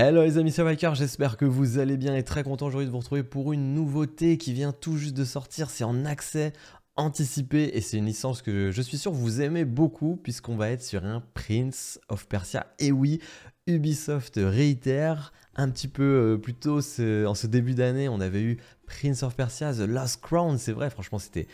Hello les amis Survivor, j'espère que vous allez bien et très content aujourd'hui de vous retrouver pour une nouveauté qui vient tout juste de sortir, c'est en accès anticipé et c'est une licence que je suis sûr vous aimez beaucoup puisqu'on va être sur un Prince of Persia. Et oui, Ubisoft réitère un petit peu euh, plus tôt en ce début d'année, on avait eu Prince of Persia The Last Crown, c'est vrai, franchement c'était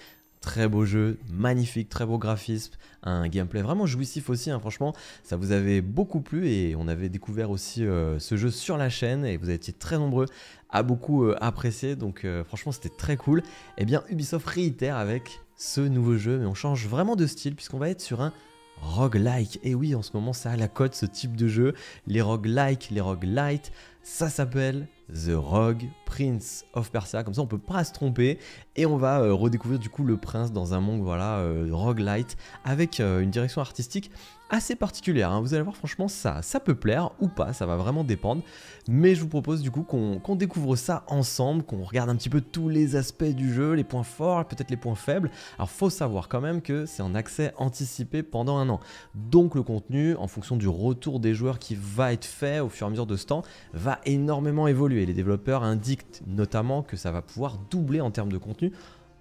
Très beau jeu, magnifique, très beau graphisme, un gameplay vraiment jouissif aussi, hein, franchement, ça vous avait beaucoup plu et on avait découvert aussi euh, ce jeu sur la chaîne et vous été très nombreux à beaucoup euh, apprécier, donc euh, franchement c'était très cool. Et eh bien Ubisoft réitère avec ce nouveau jeu, mais on change vraiment de style puisqu'on va être sur un roguelike. Et oui, en ce moment, ça a la cote ce type de jeu. Les roguelike, les roguelites, ça s'appelle The Rogue Prince of Persia. Comme ça, on peut pas se tromper. Et on va euh, redécouvrir du coup le prince dans un monde voilà euh, roguelite avec euh, une direction artistique assez particulière. Hein. Vous allez voir, franchement, ça, ça peut plaire ou pas, ça va vraiment dépendre. Mais je vous propose du coup qu'on découvre ça ensemble, qu'on regarde un petit peu tous les aspects du jeu, les points forts, peut-être les points faibles. Alors, faut savoir quand même que c'est en accès anticipé pendant un an. Donc, le contenu, en fonction du retour des joueurs qui va être fait au fur et à mesure de ce temps, va énormément évoluer. Les développeurs indiquent notamment que ça va pouvoir doubler en termes de contenu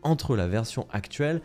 entre la version actuelle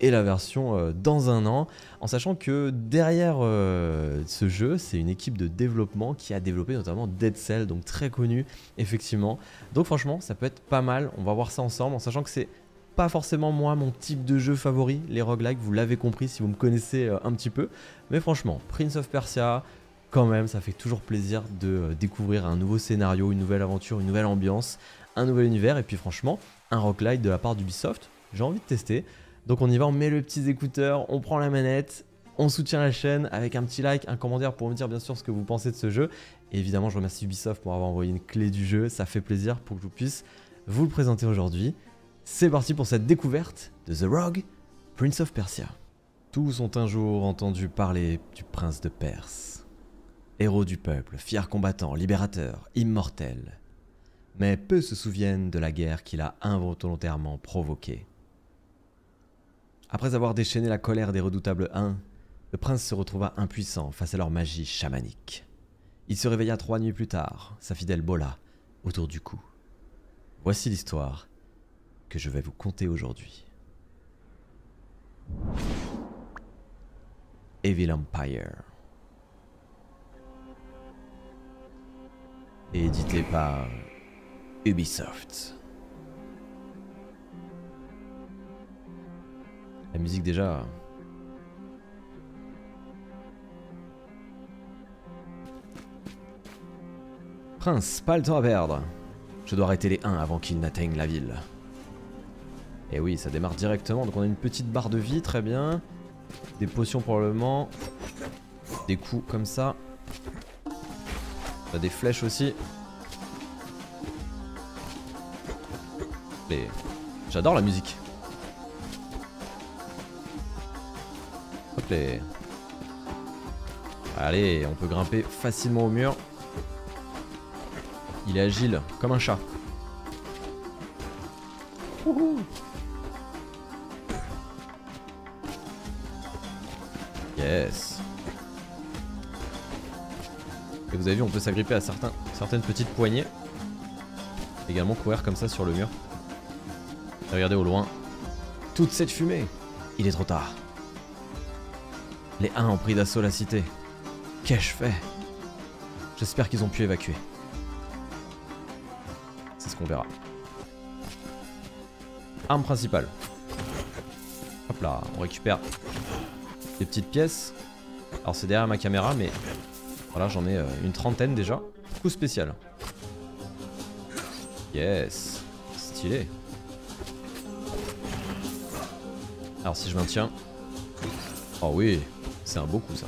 et la version euh, dans un an, en sachant que derrière euh, ce jeu, c'est une équipe de développement qui a développé notamment Dead Cell, donc très connu effectivement. Donc franchement, ça peut être pas mal, on va voir ça ensemble, en sachant que c'est pas forcément moi mon type de jeu favori, les roguelikes, vous l'avez compris si vous me connaissez euh, un petit peu, mais franchement, Prince of Persia, quand même, ça fait toujours plaisir de découvrir un nouveau scénario, une nouvelle aventure, une nouvelle ambiance, un nouvel univers, et puis franchement, un roguelike de la part d'Ubisoft, j'ai envie de tester. Donc on y va, on met le petits écouteurs, on prend la manette, on soutient la chaîne avec un petit like, un commentaire pour me dire bien sûr ce que vous pensez de ce jeu. Et évidemment, je remercie Ubisoft pour avoir envoyé une clé du jeu, ça fait plaisir pour que je puisse vous le présenter aujourd'hui. C'est parti pour cette découverte de The Rogue, Prince of Persia. Tous ont un jour entendu parler du prince de Perse. Héros du peuple, fier combattant, libérateur, immortel. Mais peu se souviennent de la guerre qu'il a involontairement provoquée. Après avoir déchaîné la colère des redoutables Huns, le prince se retrouva impuissant face à leur magie chamanique. Il se réveilla trois nuits plus tard, sa fidèle Bola, autour du cou. Voici l'histoire que je vais vous conter aujourd'hui. Evil Empire. Édité par Ubisoft. La musique déjà... Prince, pas le temps à perdre. Je dois arrêter les 1 avant qu'ils n'atteignent la ville. Et oui, ça démarre directement. Donc on a une petite barre de vie, très bien. Des potions probablement. Des coups comme ça. Des flèches aussi. J'adore la musique. Allez, on peut grimper facilement au mur. Il est agile, comme un chat. Yes. Vous avez vu, on peut s'agripper à certains, certaines petites poignées. Également courir comme ça sur le mur. regardez au loin. Toute cette fumée. Il est trop tard. Les uns ont pris d'assaut la cité. Qu'ai-je fait? J'espère qu'ils ont pu évacuer. C'est ce qu'on verra. Arme principale. Hop là, on récupère des petites pièces. Alors c'est derrière ma caméra, mais voilà, j'en ai euh, une trentaine déjà. Coup spécial. Yes, stylé. Alors si je maintiens. Oh oui, c'est un beau coup ça.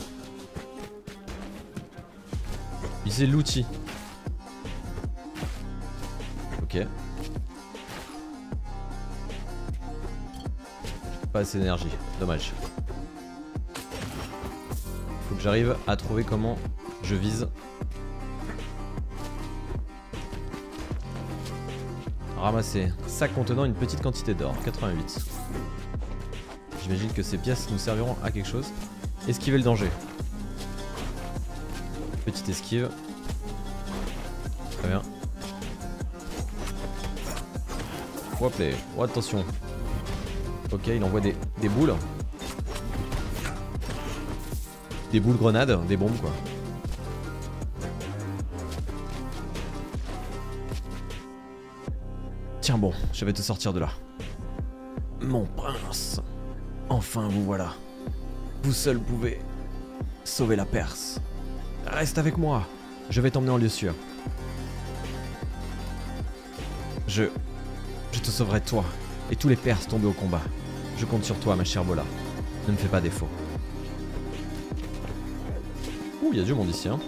c'est l'outil. Ok. Pas assez d'énergie, dommage. Faut que j'arrive à trouver comment je vise. Ramasser. Sac contenant une petite quantité d'or, 88. J'imagine que ces pièces nous serviront à quelque chose. Esquiver le danger. Petite esquive. Très bien. Là. Oh, attention. Ok, il envoie des, des boules. Des boules grenades, des bombes quoi. Tiens bon, je vais te sortir de là. Mon prince. Enfin vous voilà. Vous seul pouvez sauver la Perse. Reste avec moi. Je vais t'emmener en lieu sûr. Je... Je te sauverai toi et tous les Perses tombés au combat. Je compte sur toi, ma chère Bola. Ne me fais pas défaut. Ouh, il y a du monde ici, hein.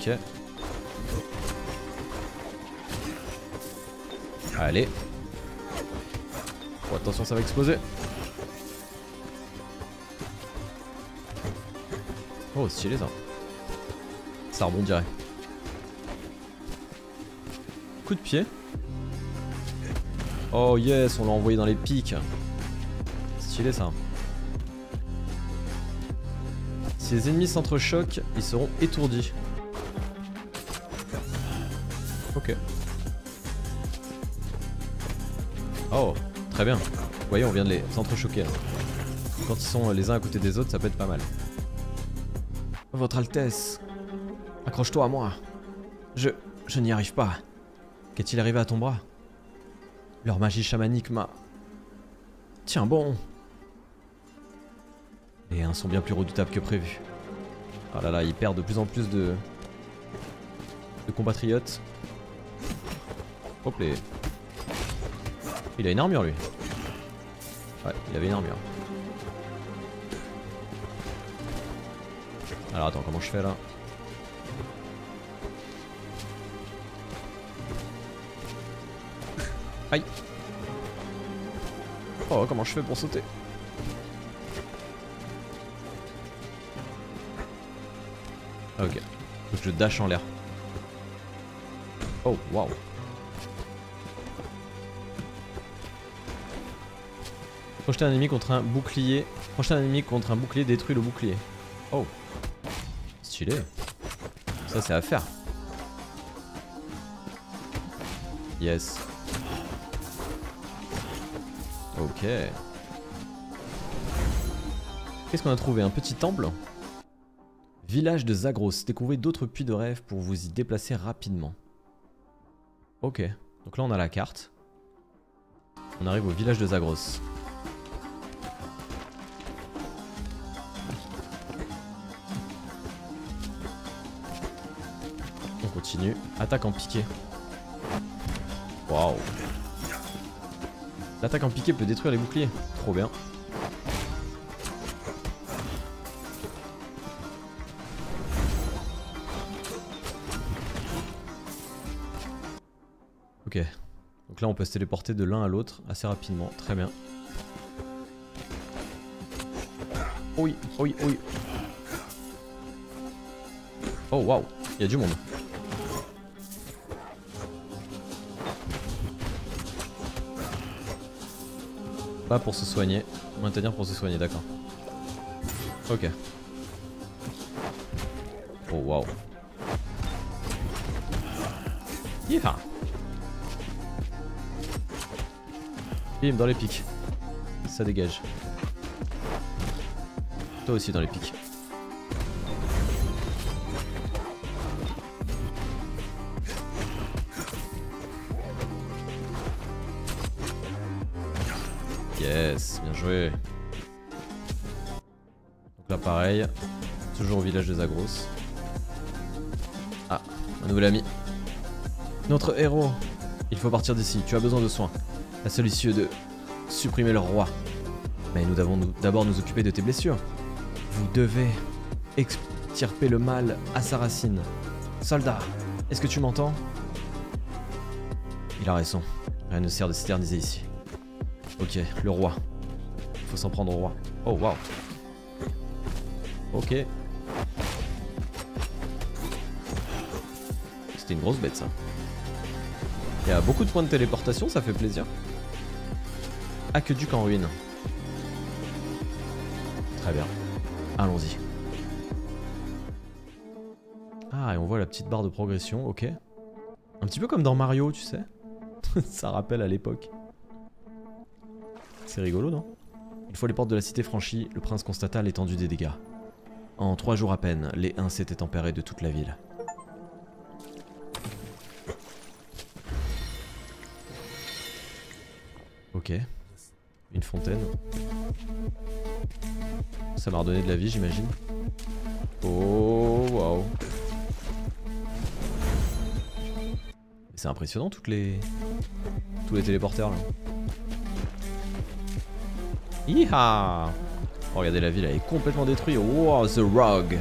Ok. Allez. Oh, attention, ça va exploser. Oh, stylé ça. Ça rebondirait. Coup de pied. Oh yes, on l'a envoyé dans les pics. Stylé ça. Si les ennemis s'entrechoquent, ils seront étourdis. Très bien. Vous voyez, on vient de les s'entrechoquer là. Quand ils sont les uns à côté des autres, ça peut être pas mal. Votre Altesse, accroche-toi à moi. Je... je n'y arrive pas. Qu'est-il arrivé à ton bras? Leur magie chamanique m'a... Tiens bon. Les uns sont bien plus redoutables que prévu. Ah là là, ils perdent de plus en plus de... de compatriotes. Hop les... Il a une armure lui. Ouais, il avait une armure. Alors attends, comment je fais là Aïe Oh, comment je fais pour sauter ah, Ok. Faut que je dash en l'air. Oh, waouh. Projeter un ennemi contre un bouclier. Projeter un ennemi contre un bouclier détruit le bouclier. Oh. Stylé. Ça c'est à faire. Yes. Ok. Qu'est-ce qu'on a trouvé? Un petit temple? Village de Zagros. Découvrez d'autres puits de rêve pour vous y déplacer rapidement. Ok. Donc là on a la carte. On arrive au village de Zagros. Continue. Attaque en piqué. Waouh. L'attaque en piqué peut détruire les boucliers. Trop bien. Ok. Donc là on peut se téléporter de l'un à l'autre assez rapidement. Très bien. Oui, oui, oui. Oh waouh, il y a du monde. Pas pour se soigner. Maintenir pour se soigner, d'accord. Ok. Oh waouh. Yeeha Bim, dans les pics. Ça dégage. Toi aussi dans les pics. Joué. Là pareil, toujours au village de Zagros. Ah, un nouvel ami. Notre héros. Il faut partir d'ici, tu as besoin de soins. La seule issue est de supprimer le roi. Mais nous devons d'abord nous occuper de tes blessures. Vous devez extirper le mal à sa racine. Soldat, est-ce que tu m'entends? Il a raison. Rien ne sert de s'éterniser ici. Ok, le roi. S'en prendre au roi. Oh, waouh. Ok. C'était une grosse bête, ça. Il y a beaucoup de points de téléportation, ça fait plaisir. Aqueduc en ruine. Très bien. Allons-y. Ah, et on voit la petite barre de progression, ok. Un petit peu comme dans Mario, tu sais. Ça rappelle à l'époque. C'est rigolo, non? Une fois les portes de la cité franchies, le prince constata l'étendue des dégâts. En trois jours à peine, les uns s'étaient emparés de toute la ville. Ok. Une fontaine. Ça m'a redonné de la vie, j'imagine. Oh, waouh. C'est impressionnant toutes les... Tous les téléporteurs là. Iha oh, Regardez la ville, elle est complètement détruite. Wow, The Rogue.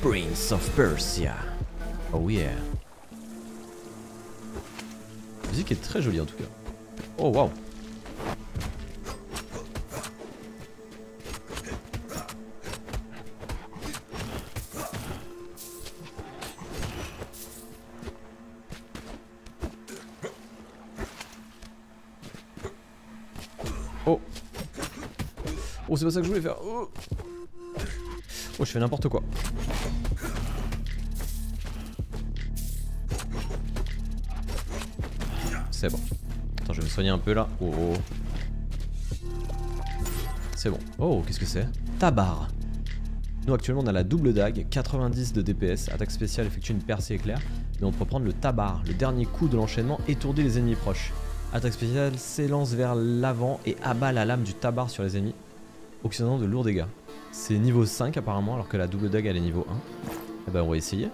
Prince of Persia. Oh yeah. La musique est très jolie en tout cas. Oh wow. C'est ça que je voulais faire. Oh, oh je fais n'importe quoi. C'est bon. Attends, je vais me soigner un peu là. Oh, oh. C'est bon. Oh, qu'est-ce que c'est? Tabar. Nous actuellement on a la double dague, 90 de DPS, attaque spéciale effectue une percée éclair, mais on peut prendre le tabar, le dernier coup de l'enchaînement étourdit les ennemis proches. Attaque spéciale s'élance vers l'avant et abat la lame du tabar sur les ennemis occasionnant de lourds dégâts. C'est niveau 5 apparemment, alors que la double dague elle est niveau 1. Eh ben on va essayer.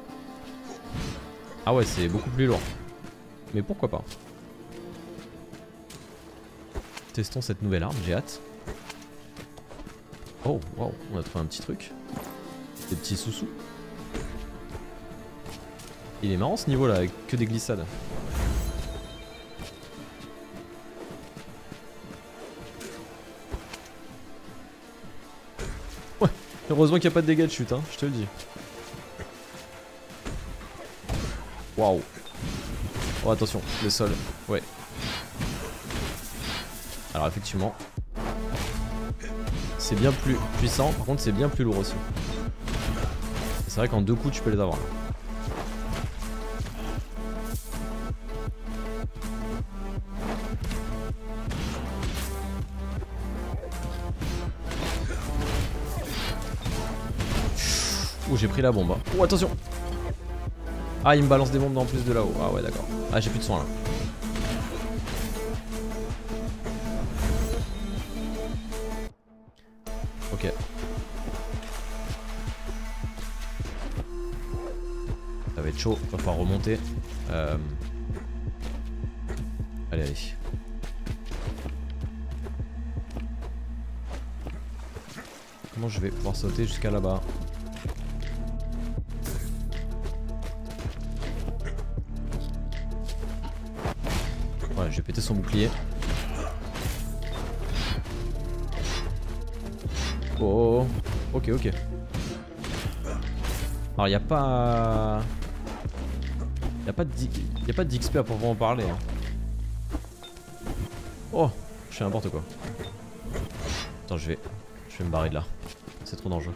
Ah ouais, c'est beaucoup plus lourd. Mais pourquoi pas. Testons cette nouvelle arme, j'ai hâte. Oh, wow, on a trouvé un petit truc. Des petits sous-sous. Il est marrant ce niveau là, avec que des glissades. Heureusement qu'il n'y a pas de dégâts de chute, hein, je te le dis. Waouh. Oh attention, le sol. Ouais. Alors effectivement. C'est bien plus puissant, par contre c'est bien plus lourd aussi. C'est vrai qu'en deux coups tu peux les avoir. J'ai pris la bombe. Hein. Oh, attention Ah, il me balance des bombes en plus de là-haut. Ah ouais, d'accord. Ah, j'ai plus de soin là. Ok. Ça va être chaud, va falloir remonter. Euh... Allez, allez. Comment je vais pouvoir sauter jusqu'à là-bas? Bouclier. Oh, ok, ok. Alors, il n'y a pas... Il n'y a pas d'XP à en parler. Hein. Oh, je fais n'importe quoi. Attends, je vais, je vais me barrer de là. C'est trop dangereux.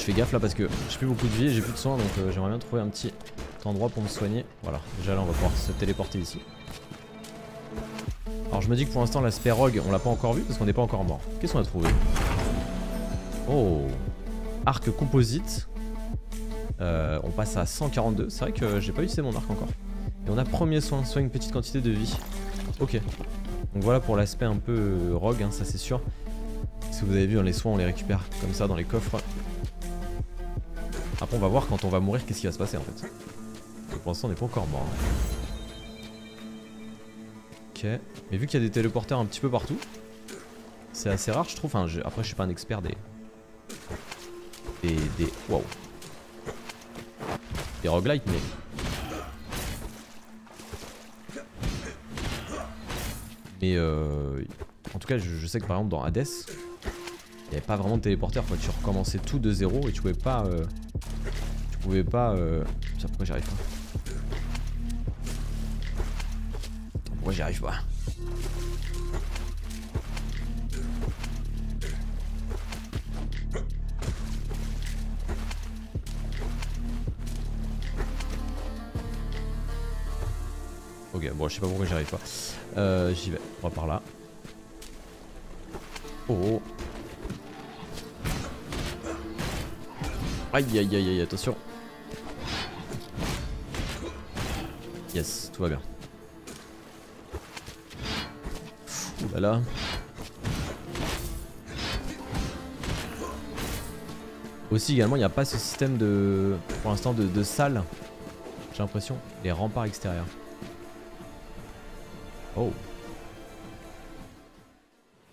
Je fais gaffe là parce que j'ai plus beaucoup de vie et j'ai plus de soins donc euh, j'aimerais bien trouver un petit endroit pour me soigner. Voilà, déjà là on va pouvoir se téléporter ici. Alors je me dis que pour l'instant l'aspect rogue on l'a pas encore vu parce qu'on n'est pas encore mort. Qu'est-ce qu'on a trouvé? Oh Arc composite. Euh, on passe à 142. C'est vrai que j'ai pas utilisé mon arc encore. Et on a premier soin, soit une petite quantité de vie. Ok. Donc voilà pour l'aspect un peu rogue, hein, ça c'est sûr. Si vous avez vu, hein, les soins on les récupère comme ça dans les coffres. Après, on va voir quand on va mourir qu'est-ce qui va se passer en fait. pour l'instant, on n'est pas encore mort. Ok. Mais vu qu'il y a des téléporteurs un petit peu partout, c'est assez rare, je trouve. Enfin, après, je suis pas un expert des. Des. Des. Waouh. Des roguelites, mais. Mais euh, en tout cas, je, sais que par exemple dans Hades, il n'y avait pas vraiment de téléporteur. Quoi. Tu recommençais tout de zéro et tu pouvais pas euh, pouvais pas... Euh... Ça pourquoi j'arrive pas pourquoi j'y arrive pas. Ok, bon, je sais pas pourquoi j'y arrive pas. Euh, j'y vais, on va par là. Oh, oh. Aïe aïe aïe aïe, attention. Yes, tout va bien. Ouh là. Aussi également, il n'y a pas ce système de, pour l'instant, de, de salle. J'ai l'impression, les remparts extérieurs. Oh.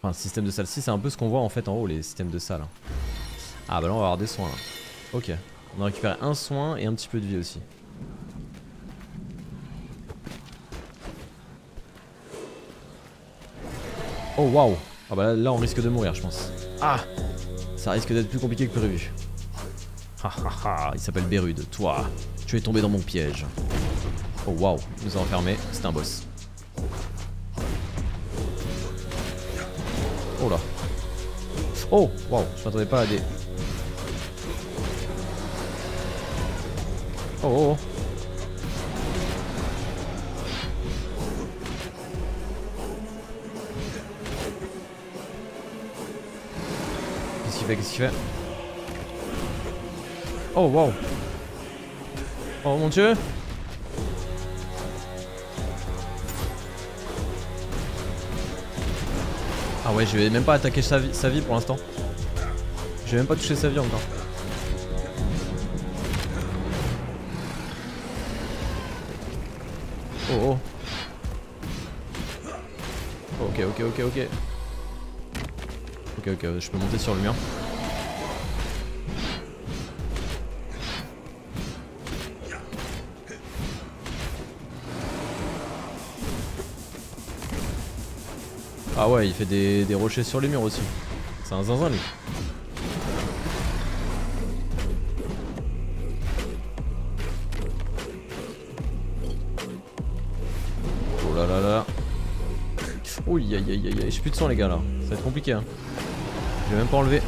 Enfin, système de salle. Si, c'est un peu ce qu'on voit en fait en haut, les systèmes de salle. Ah bah là, on va avoir des soins là. Ok. On a récupéré un soin et un petit peu de vie aussi. Oh waouh Ah bah là, on risque de mourir je pense. Ah Ça risque d'être plus compliqué que prévu. Ha ha ha, il s'appelle Berude. Toi, tu es tombé dans mon piège. Oh waouh, il nous a enfermés, c'est un boss. Oh là. Oh waouh, je m'attendais pas à des... Oh Qu'est-ce qu'il fait Qu'est-ce qu'il fait Oh wow Oh mon dieu Ah ouais, je vais même pas attaquer sa vie, sa vie pour l'instant. Je vais même pas toucher sa vie encore. Ok, ok, ok, ok. Je peux monter sur le mur. Ah ouais, il fait des, des rochers sur les murs aussi. C'est un zinzin lui. Oh aïe aïe aïe j'ai plus de sang les gars là. Ça va être compliqué hein. Je vais même pas enlever.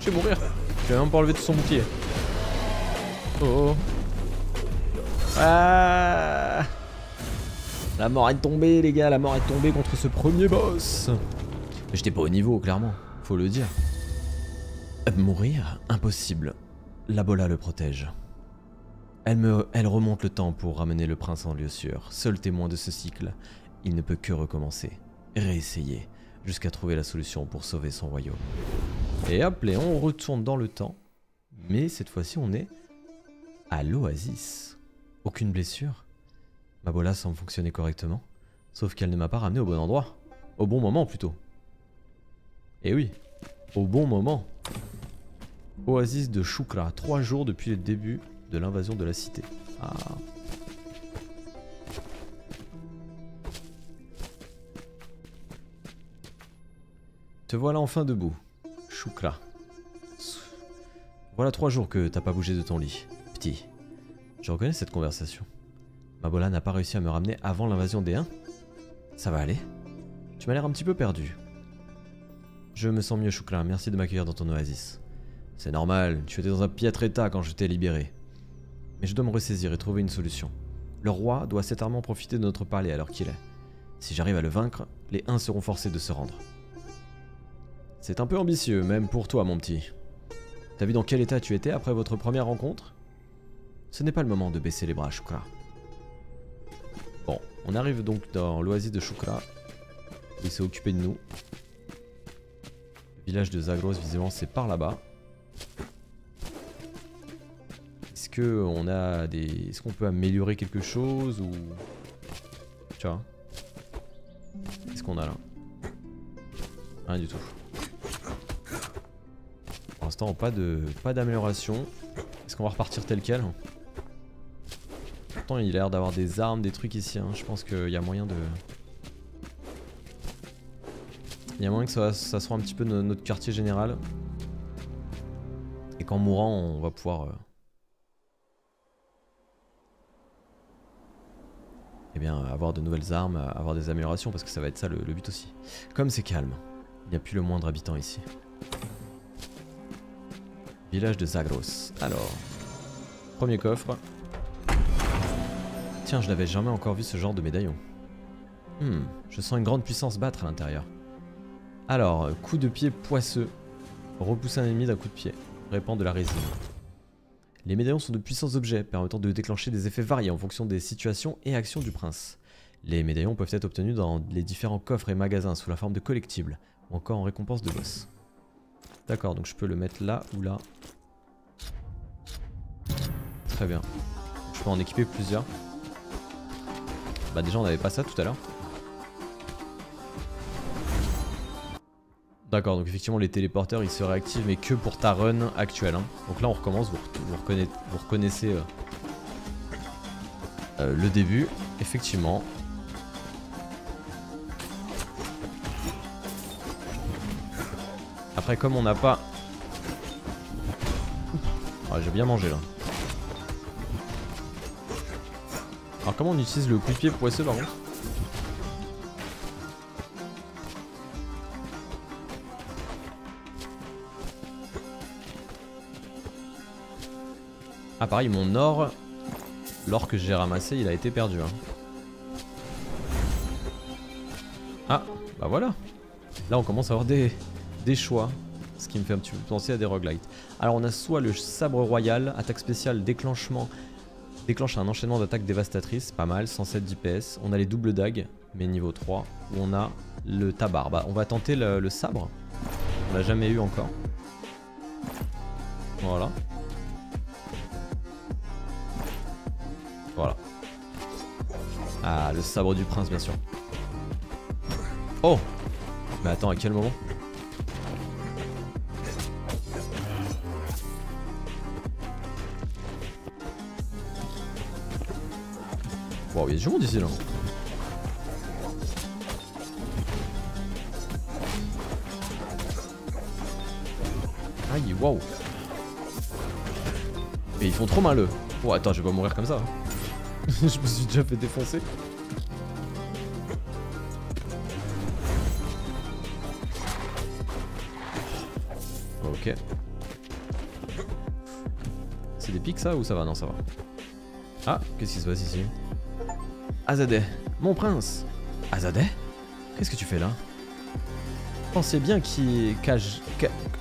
Je vais mourir. Je vais même pas enlever tout son bouclier. Oh oh. Ah La mort est tombée les gars, la mort est tombée contre ce premier boss. Mais j'étais pas au niveau clairement, faut le dire. Mourir Impossible. La Bola le protège. Elle, me, elle remonte le temps pour ramener le prince en lieu sûr. Seul témoin de ce cycle, il ne peut que recommencer, réessayer, jusqu'à trouver la solution pour sauver son royaume. Et hop, et on retourne dans le temps. Mais cette fois-ci, on est à l'oasis. Aucune blessure. Ma bola semble fonctionner correctement. Sauf qu'elle ne m'a pas ramené au bon endroit. Au bon moment plutôt. Et oui, au bon moment. Oasis de Shukra, trois jours depuis le début de l'invasion de la cité. Ah. Te voilà enfin debout, Shukra. Voilà trois jours que t'as pas bougé de ton lit, petit. Je reconnais cette conversation. Mabola n'a pas réussi à me ramener avant l'invasion des 1 Ça va aller Tu m'as l'air un petit peu perdu. Je me sens mieux, Shukra. Merci de m'accueillir dans ton oasis. C'est normal, tu étais dans un piètre état quand je t'ai libéré. Mais je dois me ressaisir et trouver une solution. Le roi doit certainement profiter de notre palais alors qu'il est. Si j'arrive à le vaincre, les 1 seront forcés de se rendre. C'est un peu ambitieux, même pour toi, mon petit. T'as vu dans quel état tu étais après votre première rencontre? Ce n'est pas le moment de baisser les bras, Shukra. Bon, on arrive donc dans l'oasis de Shukra. Il s'est occupé de nous. Village de Zagros, visiblement, c'est par là-bas. Est-ce que on a des. Est-ce qu'on peut améliorer quelque chose ou. Tu vois? Qu'est-ce qu'on a là? Rien du tout. Pour l'instant, pas de pas d'amélioration. Est-ce qu'on va repartir tel quel Pourtant, il a l'air d'avoir des armes, des trucs ici. Hein. Je pense qu'il y a moyen de. Il y a moyen que ça, ça soit un petit peu notre quartier général. Et qu'en mourant, on va pouvoir... Euh... Eh bien avoir de nouvelles armes, avoir des améliorations, parce que ça va être ça le, but aussi. Comme c'est calme, il n'y a plus le moindre habitant ici. Village de Zagros. Alors, premier coffre. Tiens, je n'avais jamais encore vu ce genre de médaillon. Hmm, je sens une grande puissance battre à l'intérieur. Alors, coup de pied poisseux. Repousser un ennemi d'un coup de pied. Répand de la résine. Les médaillons sont de puissants objets permettant de déclencher des effets variés en fonction des situations et actions du prince. Les médaillons peuvent être obtenus dans les différents coffres et magasins sous la forme de collectibles, ou encore en récompense de boss. D'accord, donc je peux le mettre là ou là. Très bien. Je peux en équiper plusieurs. Bah déjà on avait pas ça tout à l'heure. D'accord, donc effectivement les téléporteurs ils se réactivent mais que pour ta run actuelle. Hein. Donc là on recommence, vous, vous, reconnaissez euh, euh, le début, effectivement. Après comme on n'a pas... Ah, j'ai bien mangé là. Alors comment on utilise le coup de pied poisseux par contre Ah pareil, mon or, l'or que j'ai ramassé, il a été perdu. Hein. Ah, bah voilà. Là on commence à avoir des, des choix. Ce qui me fait un petit peu penser à des roguelites. Alors on a soit le sabre royal, attaque spéciale, déclenchement, déclenche un enchaînement d'attaques dévastatrices, pas mal, 107 d'IPS. On a les doubles dagues, mais niveau 3, où on a le tabar. Bah on va tenter le, le sabre. On l'a jamais eu encore. Voilà. Voilà. Ah, le sabre du prince, bien sûr. Oh Mais attends, à quel moment? Wow, il y a du monde ici, là. Aïe, wow. Mais ils font trop mal, eux. Oh, attends, je vais pas mourir comme ça. Hein. je me suis déjà fait défoncer. Ok. C'est des pics ça ou ça va? Non ça va. Ah, qu'est-ce qui se passe ici? Azadeh, mon prince Azadeh? Qu'est-ce que tu fais là? Pensez bien qu'il...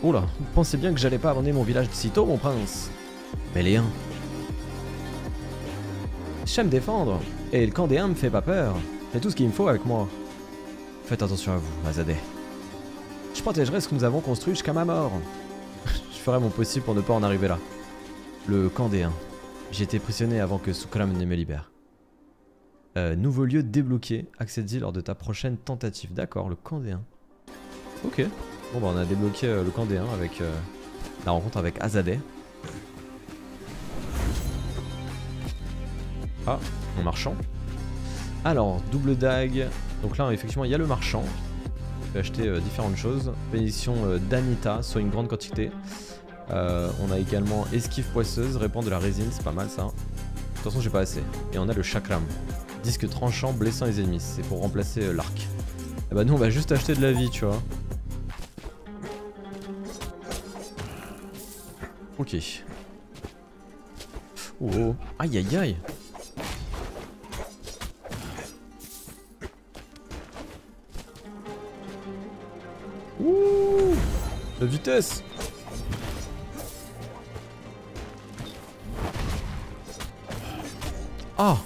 Oh là Pensez bien que j'allais pas abandonner mon village de sitôt, mon prince Mais Léon, je sais me défendre. Et le camp des me fait pas peur. J'ai tout ce qu'il me faut avec moi. Faites attention à vous, Azadeh. Je protégerai ce que nous avons construit jusqu'à ma mort. je ferai mon possible pour ne pas en arriver là. Le camp des J'ai été prisonnier avant que Sukram ne me libère. Euh, nouveau lieu débloqué. Accède-y lors de ta prochaine tentative. D'accord, le camp des Ok. Bon bah on a débloqué euh, le camp des avec euh, la rencontre avec Azadeh. Ah, mon marchand. Alors, double dague. Donc là, effectivement, il y a le marchand. On peut acheter différentes choses. Bénédiction euh, d'Anita, soit une grande quantité. On a également esquive poisseuse, répand de la résine, c'est pas mal ça. De toute façon, j'ai pas assez. Et on a le chakram. Disque tranchant, blessant les ennemis. C'est pour remplacer l'arc. Et eh bah, nous, on va juste acheter de la vie, tu vois. Ok. Oh, oh. Aïe aïe aïe La vitesse Ah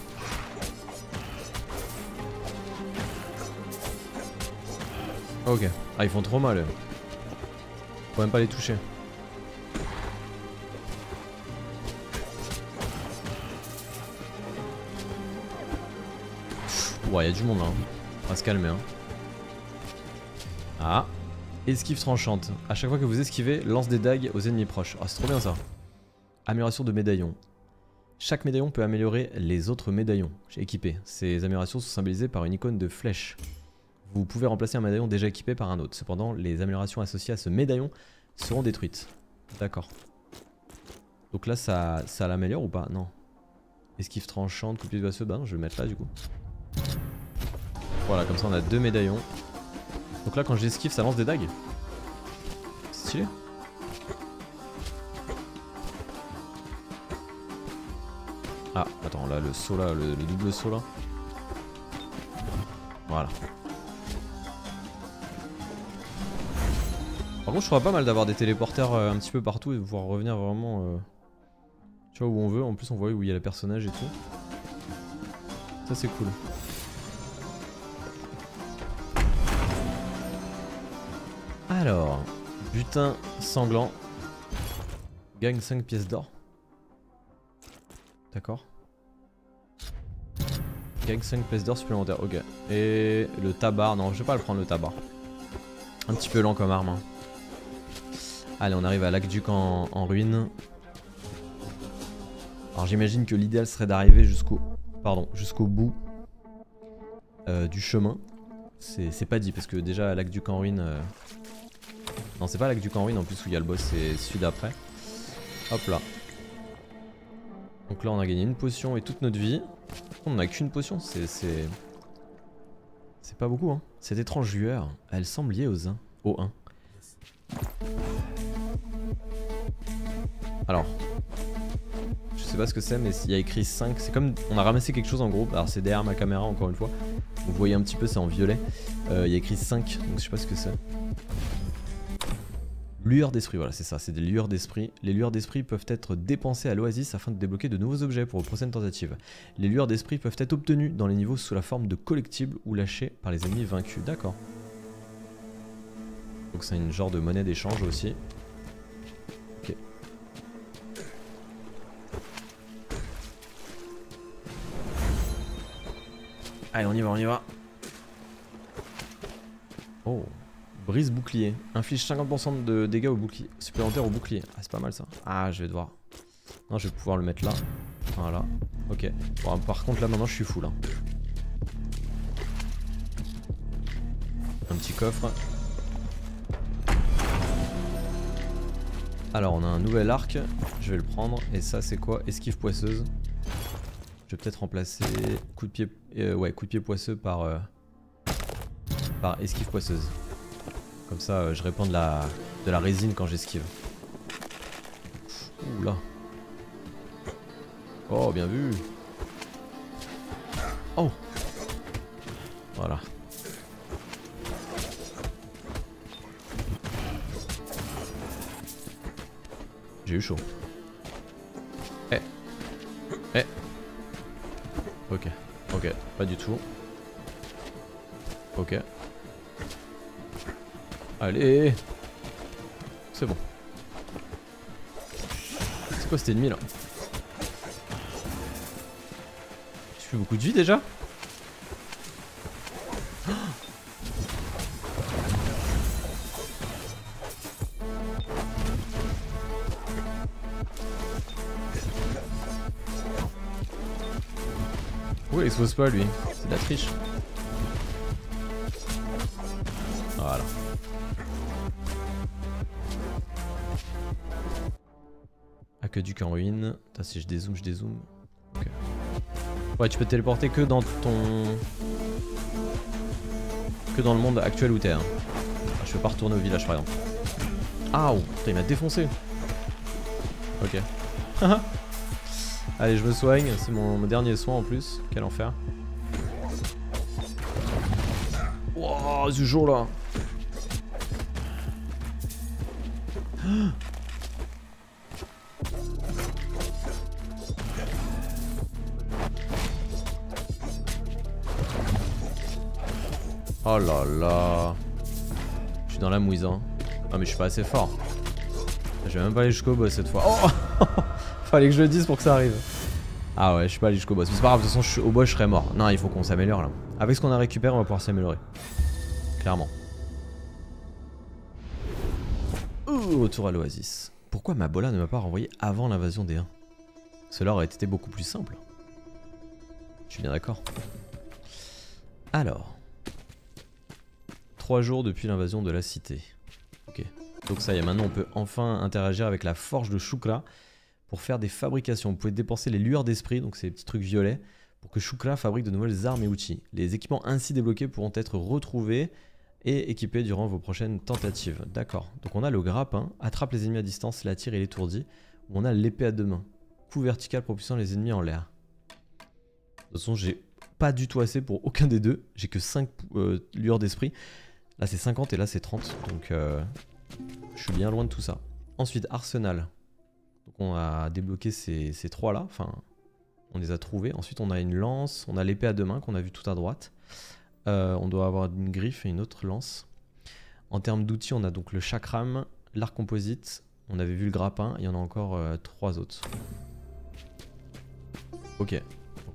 Ok. Ah, ils font trop mal. Faut même pas les toucher. Ouais, il y a du monde là. Hein. On va se calmer. Hein. Ah. Esquive tranchante. A chaque fois que vous esquivez, lance des dagues aux ennemis proches. Ah, c'est trop bien ça. Amélioration de médaillons. Chaque médaillon peut améliorer les autres médaillons équipés. Ces améliorations sont symbolisées par une icône de flèche. Vous pouvez remplacer un médaillon déjà équipé par un autre. Cependant, les améliorations associées à ce médaillon seront détruites. D'accord. Donc là, ça, ça l'améliore ou pas? Non. Esquive tranchante, coupure de vaisseau, bah non, je vais le mettre là du coup. Voilà, comme ça on a deux médaillons. Donc là, quand j'esquive, ça lance des dagues. Stylé. Ah, attends, là, le saut là, le, double saut là. Voilà. Par contre, je trouve pas mal d'avoir des téléporteurs euh, un petit peu partout et de pouvoir revenir vraiment... Euh, tu où on veut. En plus, on voit où il y a le personnage et tout. Ça, c'est cool. Alors, butin sanglant. Gagne 5 pièces d'or. D'accord. Gagne 5 pièces d'or supplémentaires, ok. Et le tabac, non je vais pas le prendre le tabac. Un petit peu lent comme arme. Hein. Allez on arrive à l'aqueduc en, en ruine. Alors j'imagine que l'idéal serait d'arriver jusqu'au pardon jusqu'au bout euh, du chemin. C'est pas dit parce que déjà l'aqueduc en ruine... Euh, non c'est pas l'aqueduc en ruine en plus où il y a le boss c'est celui d'après. Hop là. Donc là on a gagné une potion et toute notre vie. On a qu'une potion, c'est... C'est pas beaucoup hein. Cette étrange lueur, elle semble liée aux 1. Au 1. Alors, je sais pas ce que c'est, mais il y a écrit 5. C'est comme on a ramassé quelque chose en gros. Alors, c'est derrière ma caméra, encore une fois. Vous voyez un petit peu, c'est en violet. Euh, il y a écrit 5, donc je sais pas ce que c'est. Lueur d'esprit, voilà, c'est ça, c'est des lueurs d'esprit. Les lueurs d'esprit peuvent être dépensées à l'oasis afin de débloquer de nouveaux objets pour vos prochaines tentatives. Les lueurs d'esprit peuvent être obtenues dans les niveaux sous la forme de collectibles ou lâchées par les ennemis vaincus. D'accord. Donc c'est une genre de monnaie d'échange aussi. Allez, on y va, on y va. Oh. Brise bouclier. Inflige 50% de dégâts au bouclier. Supplémentaire au bouclier. Ah, c'est pas mal ça. Ah, je vais devoir. Non, je vais pouvoir le mettre là. Voilà. Ok. Bon, par contre, là maintenant, je suis full. Hein. Un petit coffre. Alors, on a un nouvel arc. Je vais le prendre. Et ça, c'est quoi? Esquive poisseuse. Je vais peut-être remplacer coup de pied, euh, ouais, coup de pied poisseux par, euh, par esquive poisseuse. Comme ça, euh, je répands de la, de la résine quand j'esquive. Ouh là. Oh, bien vu. Oh. Voilà. J'ai eu chaud. Ok. Ok. Pas du tout. Ok. Allez C'est bon. C'est quoi cet ennemi là? Tu fais beaucoup de vie déjà? Pourquoi il expose pas lui C'est de la triche. Voilà. Aqueduc en ruine. Attends, si je dézoome, je dézoome. Ouais, tu peux te téléporter que dans ton... Que dans le monde actuel où t'es. Hein. Ah, je peux pas retourner au village par exemple. Ah, putain, il m'a défoncé. Ok. Allez, je me soigne. C'est mon, dernier soin en plus. Quel enfer. Wow, ce jour là. Oh là là. Je suis dans la mouise hein. Ah mais je suis pas assez fort. Je vais même pas aller jusqu'au boss cette fois. Oh Fallait que je le dise pour que ça arrive. Ah ouais, je suis pas allé jusqu'au boss. Mais c'est pas grave, de toute façon, au boss, je serais mort. Non, il faut qu'on s'améliore là. Avec ce qu'on a récupéré, on va pouvoir s'améliorer. Clairement. Ouh, retour à l'oasis. Pourquoi ma bola ne m'a pas renvoyé avant l'invasion des 1 Cela aurait été beaucoup plus simple. Je suis bien d'accord. Alors. 3 jours depuis l'invasion de la cité. Ok. Donc ça y est, maintenant on peut enfin interagir avec la forge de Shukra pour faire des fabrications. Vous pouvez dépenser les lueurs d'esprit, donc ces petits trucs violets, pour que Shukra fabrique de nouvelles armes et outils. Les équipements ainsi débloqués pourront être retrouvés et équipés durant vos prochaines tentatives. D'accord. Donc on a le grappin, attrape les ennemis à distance, l'attire et l'étourdit. Ou on a l'épée à deux mains, coup vertical propulsant les ennemis en l'air. De toute façon, j'ai pas du tout assez pour aucun des deux. J'ai que 5 euh, lueurs d'esprit. Là c'est 50 et là c'est 30. Donc euh, je suis bien loin de tout ça. Ensuite, arsenal. Donc on a débloqué ces, trois là. Enfin, on les a trouvés. Ensuite, on a une lance. On a l'épée à deux mains qu'on a vu tout à droite. Euh, on doit avoir une griffe et une autre lance. En termes d'outils, on a donc le chakram, l'arc composite. On avait vu le grappin. Il y en a encore trois autres. Ok,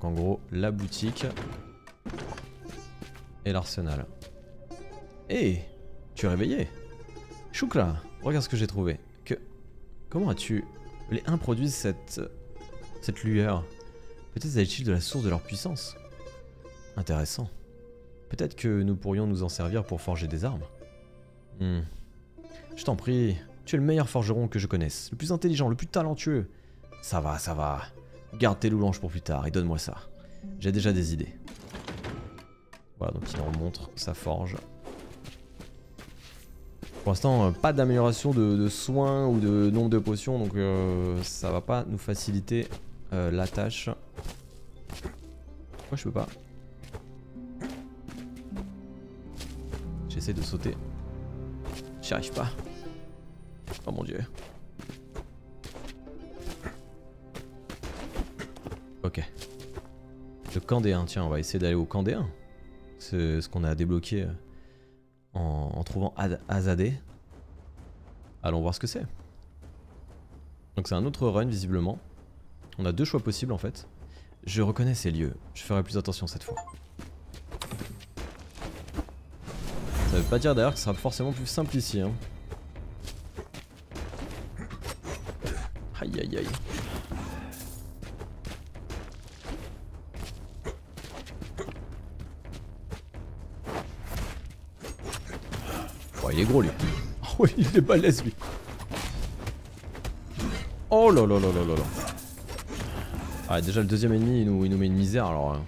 en gros, la boutique et l'arsenal. Hé Tu es réveillé? Choukla Regarde ce que j'ai trouvé. Que... Comment as-tu... Les 1 produisent cette... cette lueur. Peut-être s'agit-il de la source de leur puissance. Intéressant. Peut-être que nous pourrions nous en servir pour forger des armes. Hmm. Je t'en prie, tu es le meilleur forgeron que je connaisse, le plus intelligent, le plus talentueux. Ça va, ça va. Garde tes louanges pour plus tard et donne-moi ça. J'ai déjà des idées. Voilà, donc il en montre sa forge. Pour l'instant, euh, pas d'amélioration de, soins ou de nombre de potions, donc euh, ça va pas nous faciliter euh, la tâche. Pourquoi je peux pas J'essaie de sauter. J'y arrive pas. Oh mon dieu. Ok. Le 1, tiens, on va essayer d'aller au 1. C'est ce qu'on a débloqué en, trouvant Azadé. Allons voir ce que c'est. Donc c'est un autre run visiblement. On a deux choix possibles en fait. Je reconnais ces lieux, je ferai plus attention cette fois. Ça veut pas dire d'ailleurs que ce sera forcément plus simple ici. Hein. Aïe aïe aïe. Il est gros lui. Oh, il est balèze lui. Oh là là là là là là. Ah, déjà le deuxième ennemi il nous, il nous met une misère alors. Hein.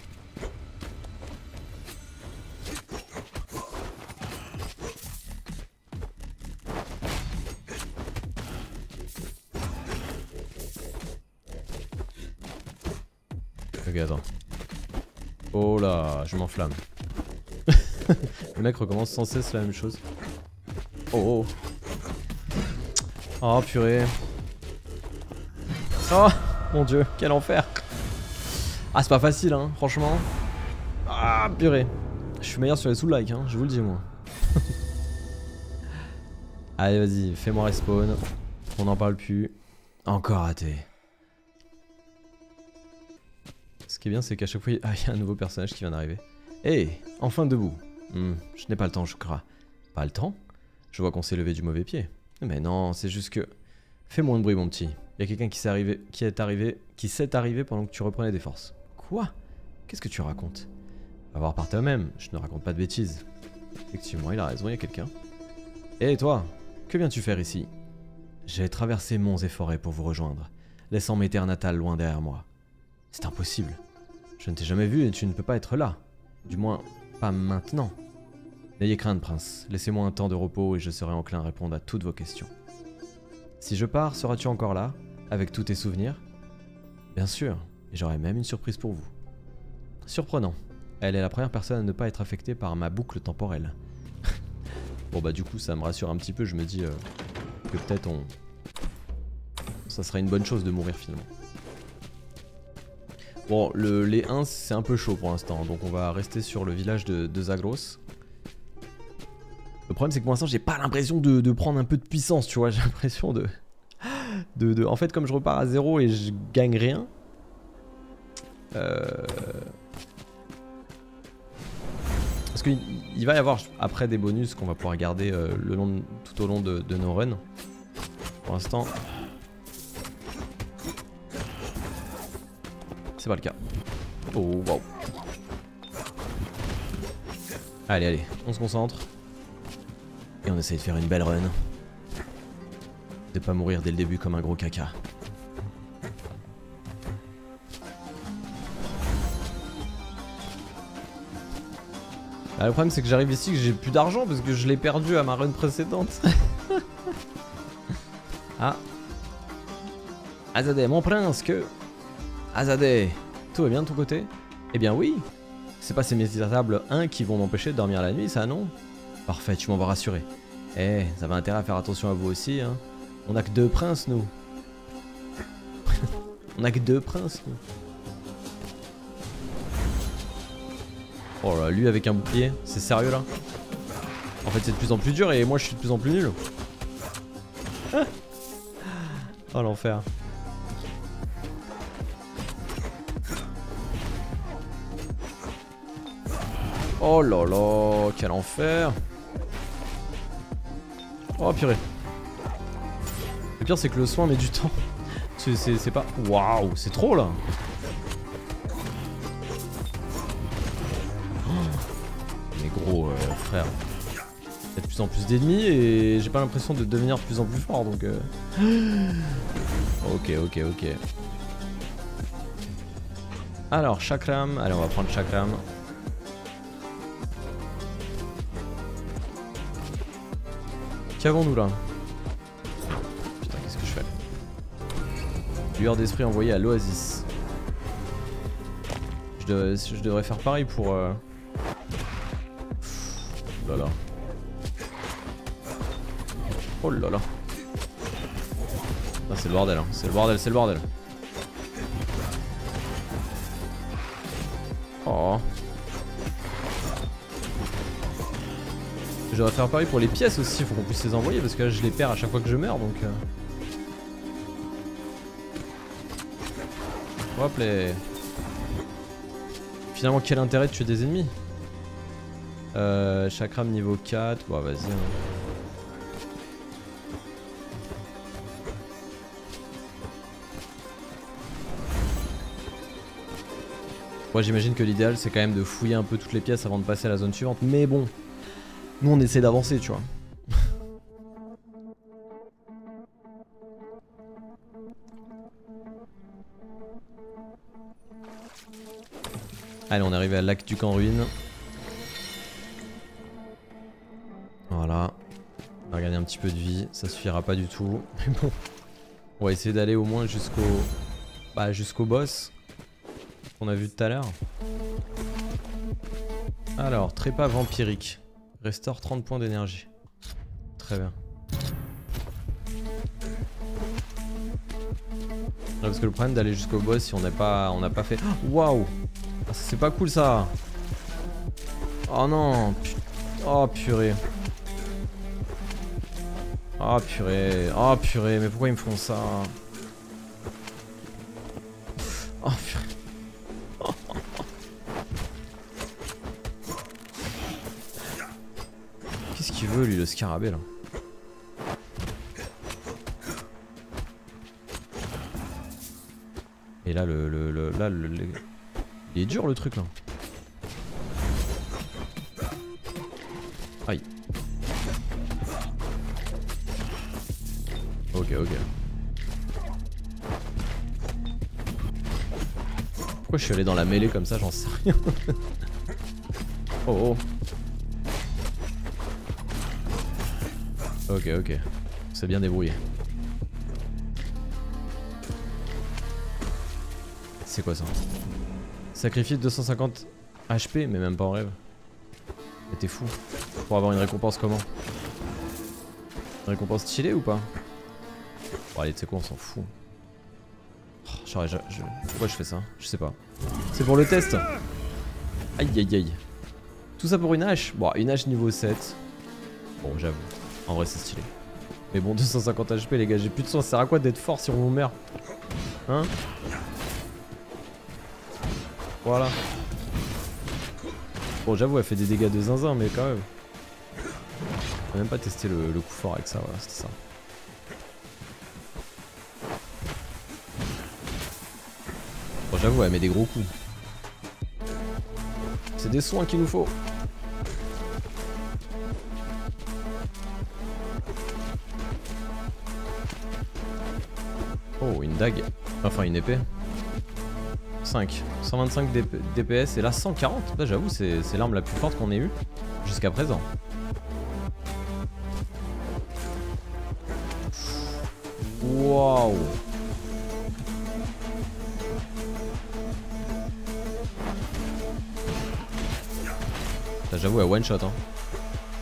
Ok, attends. Oh là, je m'enflamme. le mec recommence sans cesse la même chose. Oh, oh. Oh purée. Oh mon dieu, quel enfer. Ah c'est pas facile hein, franchement. Ah purée. Je suis meilleur sur les sous-like hein, je vous le dis moi. Allez vas-y, fais-moi respawn. On n'en parle plus. Encore raté. Ce qui est bien c'est qu'à chaque fois il y a un nouveau personnage qui vient d'arriver. Hé, enfin debout. Hmm, je n'ai pas le temps je crois. Pas le temps? Je vois qu'on s'est levé du mauvais pied. Mais non, c'est juste que... Fais moins de bruit mon petit. Il y a quelqu'un qui s'est arrivé, qui s'est arrivé pendant que tu reprenais des forces. Quoi? Qu'est-ce que tu racontes? Va voir par toi-même, je ne raconte pas de bêtises. Effectivement, il a raison, il y a quelqu'un. Hé toi, que viens-tu faire ici? J'ai traversé monts et forêts pour vous rejoindre, laissant mes terres natales loin derrière moi. C'est impossible. Je ne t'ai jamais vu et tu ne peux pas être là. Du moins, pas maintenant. N'ayez crainte, prince. Laissez-moi un temps de repos et je serai enclin à répondre à toutes vos questions. Si je pars, seras-tu encore là, avec tous tes souvenirs? Bien sûr, j'aurai même une surprise pour vous. Surprenant. Elle est la première personne à ne pas être affectée par ma boucle temporelle. bon bah du coup ça me rassure un petit peu, je me dis euh, que peut-être on... Ça serait une bonne chose de mourir finalement. Bon, le, les 1 c'est un peu chaud pour l'instant, donc on va rester sur le village de Zagros. Le problème c'est que pour l'instant j'ai pas l'impression de, prendre un peu de puissance, tu vois, j'ai l'impression de, de, En fait comme je repars à zéro et je gagne rien... Euh... Parce qu'il va y avoir après des bonus qu'on va pouvoir garder euh, le long, tout au long de, de nos runs. Pour l'instant... C'est pas le cas. Oh wow. Allez, allez, on se concentre. Et on essaye de faire une belle run. De pas mourir dès le début comme un gros caca. Ah, le problème c'est que j'arrive ici que j'ai plus d'argent parce que je l'ai perdu à ma run précédente. ah. Azadeh, mon prince, que... Azadeh, tout va bien de ton côté? Eh bien oui. C'est pas ces misérables 1 qui vont m'empêcher de dormir la nuit, ça non? Parfait, tu m'en vas rassurer. Eh, ça va intérêt à faire attention à vous aussi, hein. On a que deux princes, nous. On a que deux princes, nous. Oh là, lui avec un bouclier, c'est sérieux là? En fait c'est de plus en plus dur et moi je suis de plus en plus nul. oh l'enfer. Oh là là, quel enfer. Oh purée. Le pire c'est que le soin met du temps. C'est pas... Waouh, c'est trop là. Mais gros euh, frère. Il y a de plus en plus d'ennemis et j'ai pas l'impression de devenir de plus en plus fort donc... Euh... Ok, ok, ok. Alors, chakram. Allez, on va prendre chakram. Qu'avons-nous là Putain, qu'est-ce que je fais Lueur d'esprit envoyée à l'oasis. Je, devrais faire pareil pour... Euh... Oh là là. Oh là là. Ah, c'est le bordel, hein. c'est le bordel, c'est le bordel. Je devrais faire pareil pour les pièces aussi, faut qu'on puisse les envoyer parce que là je les perds à chaque fois que je meurs donc... Euh... Hop les... Finalement quel intérêt de tuer des ennemis? Euh, Chakram niveau 4, bon vas-y. Hein. Moi j'imagine que l'idéal c'est quand même de fouiller un peu toutes les pièces avant de passer à la zone suivante, mais bon, nous on essaie d'avancer, tu vois. Allez, on est arrivé à lac du camp ruine. Voilà. On va regarder un petit peu de vie, ça suffira pas du tout. Mais bon, on va essayer d'aller au moins jusqu'au bah, jusqu'au boss qu'on a vu tout à l'heure. Alors, trépas vampirique. Restaure 30 points d'énergie. Très bien. parce que le problème d'aller jusqu'au boss si on n'a pas on n'a pas fait. Waouh ah, C'est pas cool ça Oh non Oh purée Oh purée Oh purée Mais pourquoi ils me font ça? Le scarabée là Et là le, le, là le, il est dur le truc là. Aïe. Ok ok. Pourquoi je suis allé dans la mêlée comme ça j'en sais rien. oh oh. Ok, ok. C'est bien débrouillé. C'est quoi ça Sacrifier 250 HP, mais même pas en rêve. Mais t'es fou. Pour avoir une récompense comment Une récompense stylée ou pas Bon allez, tu sais quoi, on s'en fout. Oh, Pourquoi je fais ça Je sais pas. C'est pour le test Aïe aïe aïe. Tout ça pour une hache Bon, une hache niveau 7. Bon, j'avoue. En vrai, c'est stylé. Mais bon, 250 HP, les gars, j'ai plus de sang. Ça sert à quoi d'être fort si on meurt Hein Voilà. Bon, j'avoue, elle fait des dégâts de zinzin, mais quand même. On même pas testé le, coup fort avec ça, voilà, c'était ça. Bon, j'avoue, elle met des gros coups. C'est des soins qu'il nous faut. Enfin, une épée. 125. 125 DPS et là 140. Là j'avoue c'est l'arme la plus forte qu'on ait eue jusqu'à présent. Waouh J'avoue elle one shot hein.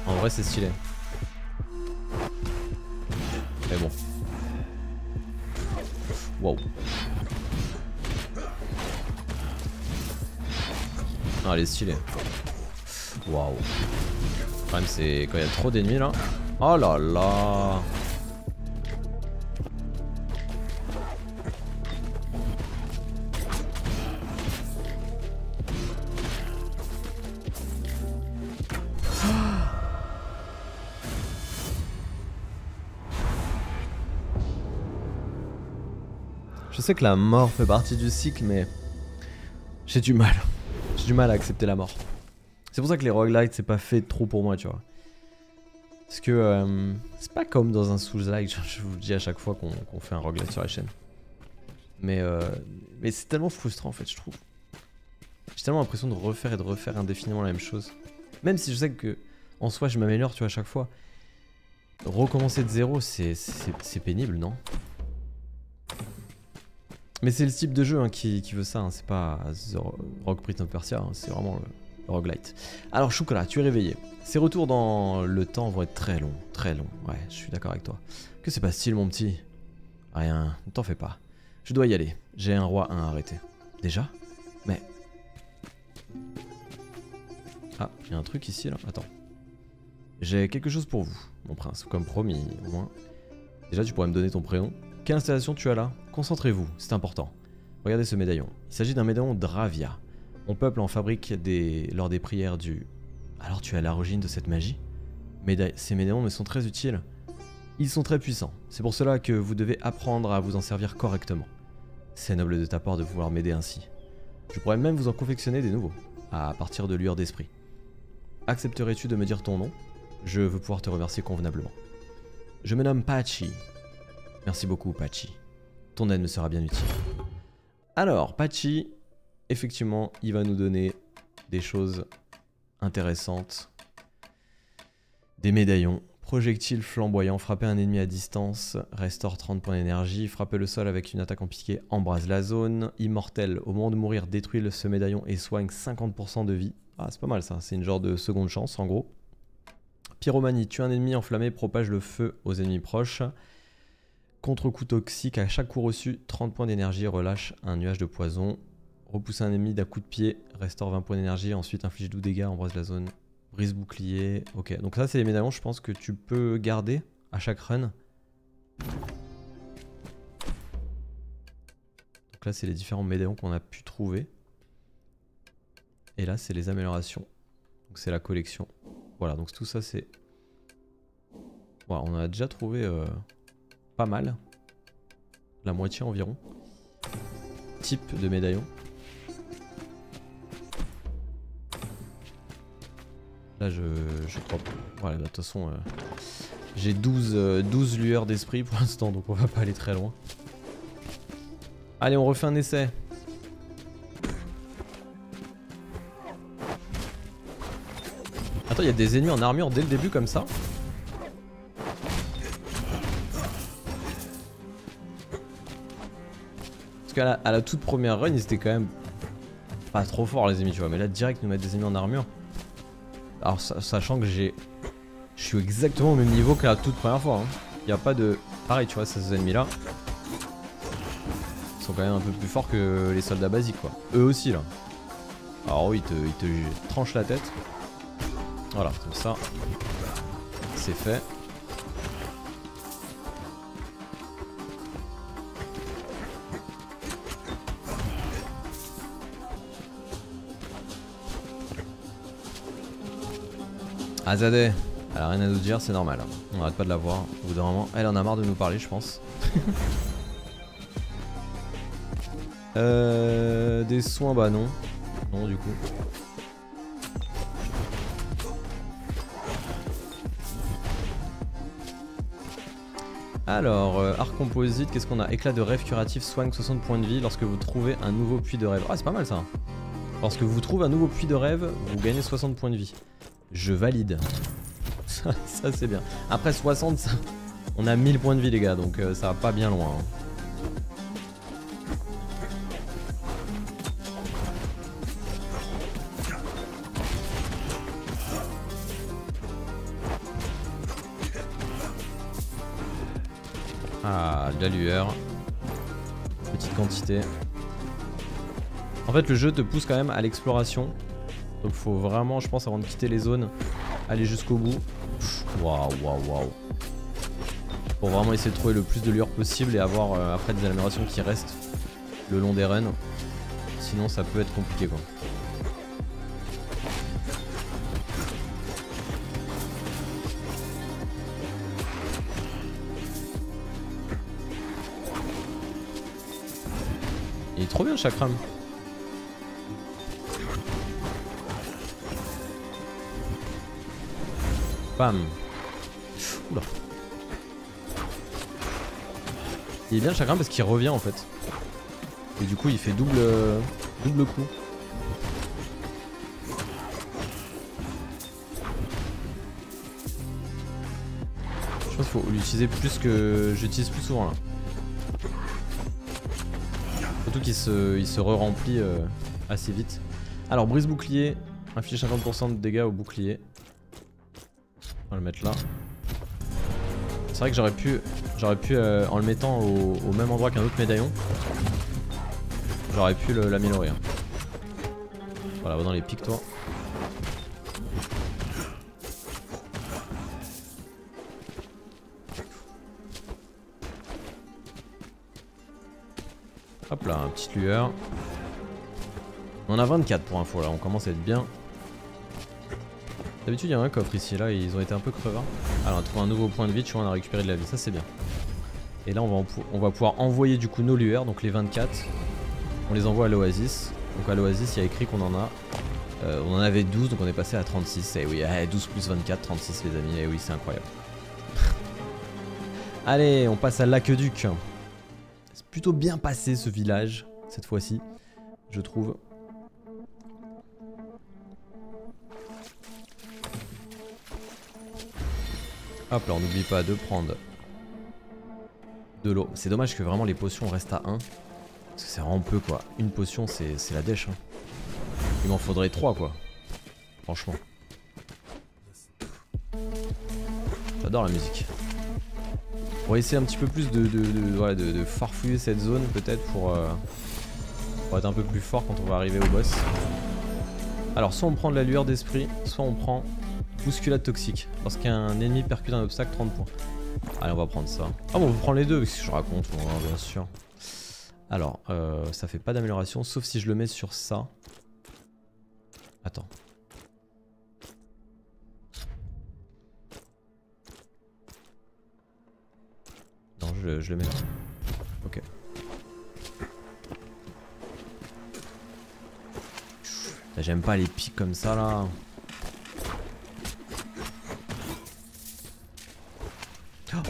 En vrai c'est stylé. Wow. Ah, elle est stylée. Waouh. Le problème, c'est quand il y a trop d'ennemis là. Oh là là. Je sais que la mort fait partie du cycle, mais j'ai du mal. J'ai du mal à accepter la mort. C'est pour ça que les roguelites, c'est pas fait trop pour moi, tu vois. Parce que euh, c'est pas comme dans un Souls-like, je vous le dis à chaque fois qu'on fait un roguelite sur la chaîne. Mais, euh, mais c'est tellement frustrant en fait, je trouve. J'ai tellement l'impression de refaire et de refaire indéfiniment la même chose. Même si je sais que en soi je m'améliore, tu vois, à chaque fois. Recommencer de zéro, c'est pénible, non? Mais c'est le type de jeu hein, qui, veut ça, hein. c'est pas The Rock Prince of Persia, hein. c'est vraiment le, roguelite. Alors Choukala, tu es réveillé. Ces retours dans le temps vont être très longs, très longs. Ouais, je suis d'accord avec toi. Que c'est pas style mon petit? Rien, ne t'en fais pas. Je dois y aller, j'ai un roi à arrêter. Déjà? Mais... Ah, il y a un truc ici là, attends. J'ai quelque chose pour vous, mon prince, comme promis, au moins. Déjà, tu pourrais me donner ton prénom quelle installation tu as là? Concentrez-vous, c'est important. Regardez ce médaillon. Il s'agit d'un médaillon Dravia. Mon peuple en fabrique des... lors des prières du... Alors tu es à l'origine de cette magie? Ces médaillons me sont très utiles. Ils sont très puissants. C'est pour cela que vous devez apprendre à vous en servir correctement. C'est noble de ta part de vouloir m'aider ainsi. Je pourrais même vous en confectionner des nouveaux, à partir de lueurs d'esprit. Accepterais-tu de me dire ton nom? Je veux pouvoir te remercier convenablement. Je me nomme Pachi, Merci beaucoup, Pachi. Ton aide me sera bien utile. Alors, Pachi, effectivement, il va nous donner des choses intéressantes. Des médaillons. Projectile flamboyant, frapper un ennemi à distance, restaure 30 points d'énergie, frapper le sol avec une attaque en piqué, embrase la zone, immortel, au moment de mourir, détruit ce médaillon et soigne 50% de vie. Ah, c'est pas mal ça, c'est une genre de seconde chance en gros. Pyromanie, tue un ennemi enflammé, propage le feu aux ennemis proches. Contre-coup toxique, à chaque coup reçu, 30 points d'énergie, relâche un nuage de poison. Repousser un ennemi d'un coup de pied, restaure 20 points d'énergie, ensuite inflige 12 dégâts, embrase la zone, brise bouclier. Ok, donc ça c'est les médaillons, je pense que tu peux garder à chaque run. Donc là c'est les différents médaillons qu'on a pu trouver. Et là c'est les améliorations. Donc c'est la collection. Voilà, donc tout ça c'est... Voilà, on a déjà trouvé... Euh, pas mal. La moitié environ. Type de médaillon. Là je, je crois. Voilà, bah, de toute façon, euh, j'ai 12, 12 euh, lueurs d'esprit pour l'instant, donc on va pas aller très loin. Allez, on refait un essai. Attends, il y a des ennemis en armure dès le début comme ça? Parce qu'à la, toute première run, ils étaient quand même pas trop forts les ennemis, tu vois. Mais là, direct, nous mettre des ennemis en armure. Alors, sachant que j'ai. Je suis exactement au même niveau que la toute première fois. Hein. Il n'y a pas de. Pareil, tu vois, ces ennemis-là. Ils sont quand même un peu plus forts que les soldats basiques, quoi. Eux aussi, là. Alors, oui, ils te, ils te tranchent la tête. Voilà, comme ça. C'est fait. Azadeh, elle a rien à nous dire, c'est normal. On arrête pas de la voir. Au bout d'un moment, elle en a marre de nous parler, je pense. euh, des soins, bah non. Non, du coup. Alors, euh, art composite, qu'est-ce qu'on a? Éclat de rêve curatif, soigne 60 points de vie lorsque vous trouvez un nouveau puits de rêve. Ah, c'est pas mal ça. Lorsque vous trouvez un nouveau puits de rêve, vous gagnez 60 points de vie. Je valide. Ça, c'est bien. Après 60, ça- on a 1000 points de vie les gars, donc euh, ça va pas bien loin. hein. Ah, de la lueur. Petite quantité. En fait, le jeu te pousse quand même à l'exploration. Donc faut vraiment, je pense, avant de quitter les zones, aller jusqu'au bout. Waouh, waouh, waouh. Pour vraiment essayer de trouver le plus de lueur possible et avoir euh, après des améliorations qui restent le long des runs. Sinon, ça peut être compliqué quoi. Il est trop bien chakram. Oula. Il est bien le chakram parce qu'il revient en fait. Et du coup il fait double, double coup. Je pense qu'il faut l'utiliser plus que... J'utilise plus souvent là. Surtout qu'il se, il se re-remplit euh, assez vite. Alors brise bouclier, inflige 50% de dégâts au bouclier. On va le mettre là. C'est vrai que j'aurais pu, j'aurais pu euh, en le mettant au, même endroit qu'un autre médaillon, j'aurais pu l'améliorer. hein. Voilà, va dans les pics toi. Hop là, une petite lueur. On a 24 pour info là, on commence à être bien. D'habitude il y a un coffre ici, là ils ont été un peu crevards. Alors on a trouvé un nouveau point de vie, tu vois on a récupéré de la vie, ça c'est bien. Et là on va, on va pouvoir envoyer du coup nos lueurs, donc les 24. On les envoie à l'Oasis. Donc à l'Oasis il y a écrit qu'on en a... euh, on en avait 12 donc on est passé à 36. Et oui, eh, 12 plus 24, 36 les amis, et oui c'est incroyable. Allez, on passe à l'Aqueduc. C'est plutôt bien passé ce village, cette fois-ci, je trouve. Hop là, on n'oublie pas de prendre de l'eau. C'est dommage que vraiment les potions restent à 1. Parce que c'est vraiment peu quoi. Une potion, c'est la dèche. hein. Il m'en faudrait 3 quoi. Franchement. J'adore la musique. On va essayer un petit peu plus de, de, de- farfouiller cette zone peut-être euh, pour être un peu plus fort quand on va arriver au boss. Alors soit on prend de la lueur d'esprit, soit on prend bousculade toxique. Lorsqu'un ennemi percute un obstacle, 30 points. Allez on va prendre ça. Ah bon on prend les deux, qu'est-ce que je raconte moi, bien sûr. Alors, euh, ça fait pas d'amélioration, sauf si je le mets sur ça. Attends. Non, je, je le mets là. Ok. J'aime pas les pics comme ça là.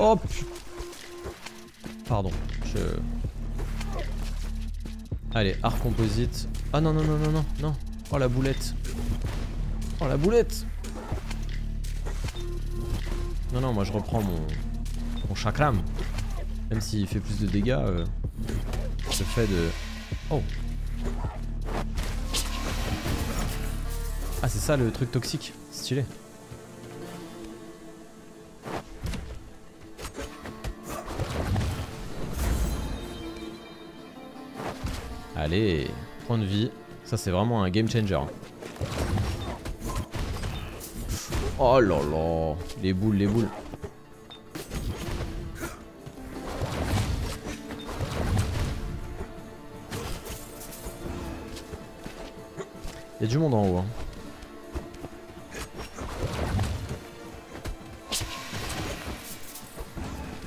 Oh Pardon, je... Allez, art composite. Ah non, non, non, non, non, non. Oh la boulette. Oh la boulette. Non, non, moi je reprends mon, mon chakram. Même s'il fait plus de dégâts, euh, le fait de... Oh. Ah c'est ça le truc toxique, stylé. Allez, point de vie. Ça c'est vraiment un game changer. Oh là là, les boules, les boules. Il y a du monde en haut. hein.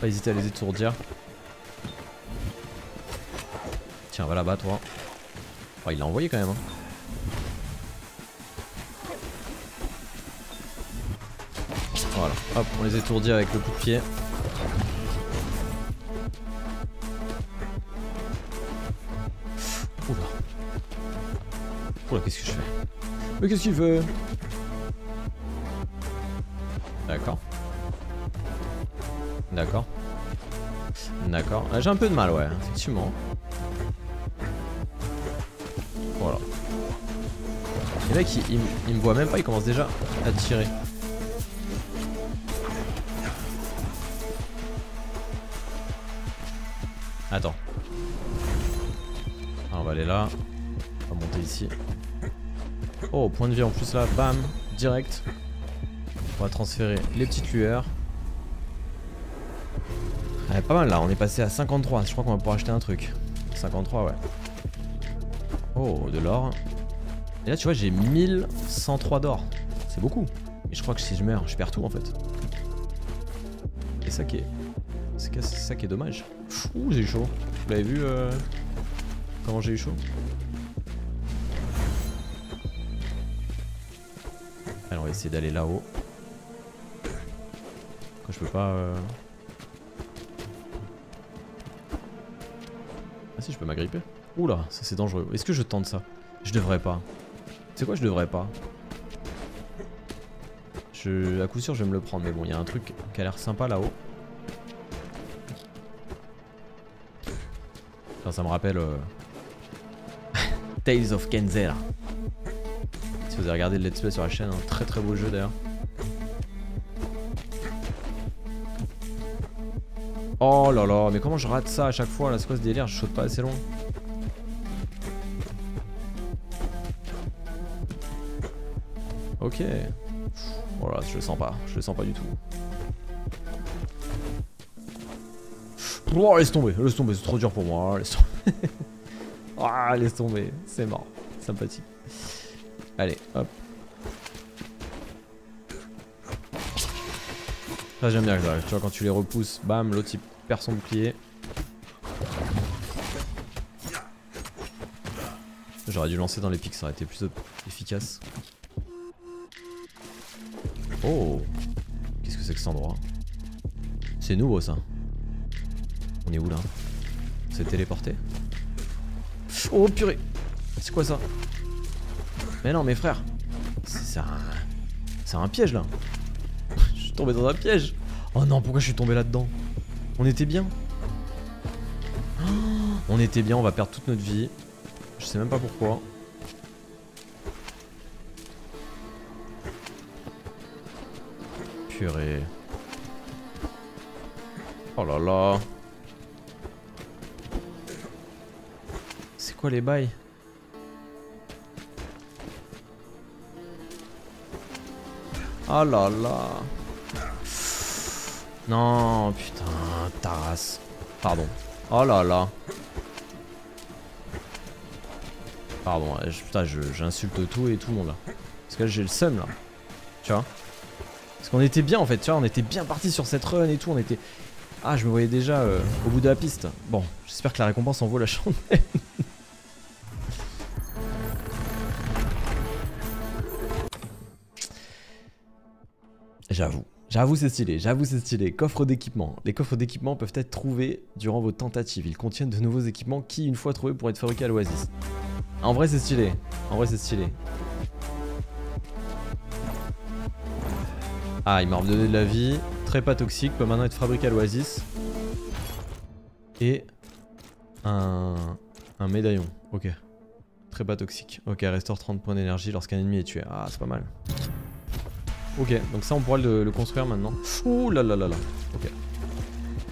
Pas hésiter à les étourdir. Tiens, va là-bas, toi. Oh, il l'a envoyé quand même. Hein. Voilà, hop, on les étourdit avec le coup de pied. Oula. Oula, qu'est-ce que je fais? Mais qu'est-ce qu'il veut D'accord. D'accord. D'accord. Ah, j'ai un peu de mal, ouais, effectivement. Ils, ils, ils me voient même pas, ils commencent déjà à tirer. Attends. Ah, on va aller là. On va monter ici. Oh, point de vie en plus là, bam, direct. On va transférer les petites lueurs. Ouais, pas mal là, on est passé à 53. Je crois qu'on va pouvoir acheter un truc. 53, ouais. Oh, de l'or. Et là, tu vois, j'ai 1103 d'or. C'est beaucoup. Mais je crois que si je meurs, je perds tout en fait. Et ça qui est. C'est ça qui est dommage. Ouh, j'ai eu chaud. Vous l'avez vu euh... Comment j'ai eu chaud? Alors, on va essayer d'aller là-haut. Quand je peux pas. Euh... Ah si, je peux m'agripper. Oula, ça c'est dangereux. Est-ce que je tente ça? Je devrais pas. C'est quoi, je devrais pas je, À coup sûr, je vais me le prendre. Mais bon, il y a un truc qui a l'air sympa là-haut. Ça me rappelle... Euh... Tales of Kenzer. Si vous avez regardé le let's play sur la chaîne, un très très beau jeu d'ailleurs. Oh là là, mais comment je rate ça à chaque fois là C'est quoi ce délire? Je saute pas assez loin. Ok. Voilà, je le sens pas. Je le sens pas du tout. Oh, laisse tomber, laisse tomber, c'est trop dur pour moi. Laisse tomber. ah, laisse tomber, c'est mort. Sympathique. Allez, hop. Ça j'aime bien ça, tu vois quand tu les repousses, bam, l'autre il perd son bouclier. J'aurais dû lancer dans les pics, ça aurait été plus efficace. Oh. Qu'est-ce que c'est que cet endroit? C'est nouveau ça. On est où là? On s'est téléporté? Oh purée. C'est quoi ça? Mais non mes frères C'est un... C'est un piège là. Je suis tombé dans un piège. Oh non pourquoi je suis tombé là-dedans? On était bien. On était bien, on va perdre toute notre vie. Je sais même pas pourquoi. Oh là là. C'est quoi les bails? Oh là là. Non, putain, Taras. Pardon. Oh là là. Pardon, putain, j'insulte tout et tout le monde là. Parce que j'ai le seum là. Tu vois? Parce qu'on était bien en fait, tu vois, on était bien parti sur cette run et tout, on était... Ah, je me voyais déjà euh, au bout de la piste. Bon, j'espère que la récompense en vaut la chandelle. J'avoue. J'avoue c'est stylé, j'avoue c'est stylé. Coffre d'équipement. Les coffres d'équipement peuvent être trouvés durant vos tentatives. Ils contiennent de nouveaux équipements qui, une fois trouvés, pourraient être fabriqués à l'Oasis. En vrai c'est stylé. En vrai c'est stylé. Ah, il m'a redonné de la vie. Très pas toxique, peut maintenant être fabriqué à l'Oasis. Et un, un médaillon. Ok. Très pas toxique. Ok, restaure 30 points d'énergie lorsqu'un ennemi est tué. Ah, c'est pas mal. Ok, donc ça on pourra le, construire maintenant. Ouh là là là là. Ok.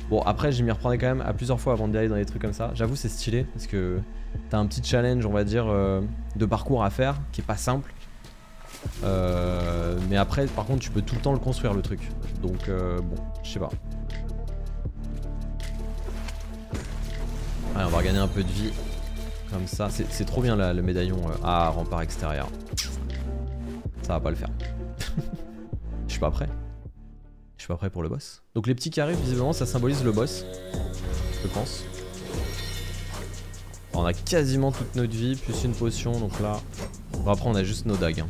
Bon après je m'y reprendrai quand même à plusieurs fois avant d'aller dans des trucs comme ça. J'avoue c'est stylé parce que t'as un petit challenge on va dire euh, de parcours à faire qui est pas simple. Euh, mais après par contre tu peux tout le temps le construire le truc. Donc euh, bon, je sais pas. Allez on va regagner un peu de vie. Comme ça, c'est trop bien le médaillon à rempart extérieur. Ça va pas le faire. Je suis pas prêt. Je suis pas prêt pour le boss. Donc les petits carrés, visiblement, ça symbolise le boss. Je pense. On a quasiment toute notre vie, plus une potion, donc là... Bon, après, on a juste nos dagues. Hein.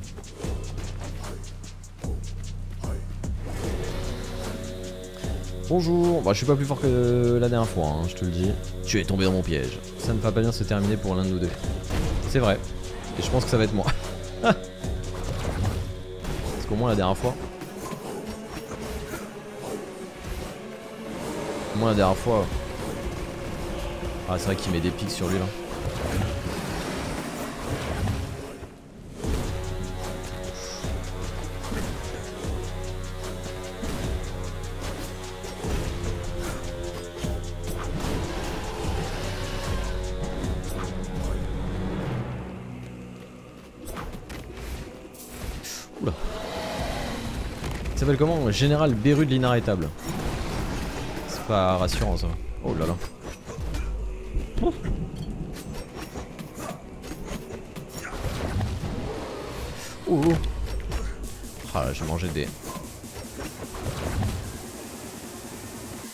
Bonjour, bah je suis pas plus fort que la dernière fois, hein, je te le dis. Tu es tombé dans mon piège. Ça ne va pas bien se terminer pour l'un de nous deux. C'est vrai. Et je pense que ça va être moi. Parce qu'au moins la dernière fois. Au moins la dernière fois. Ah c'est vrai qu'il met des pics sur lui là. Oula. Il s'appelle comment? Général Beru de l'inarrêtable. C'est pas rassurant ça. Oh là là. Oh. Oh. Ah là, j'ai mangé des. Je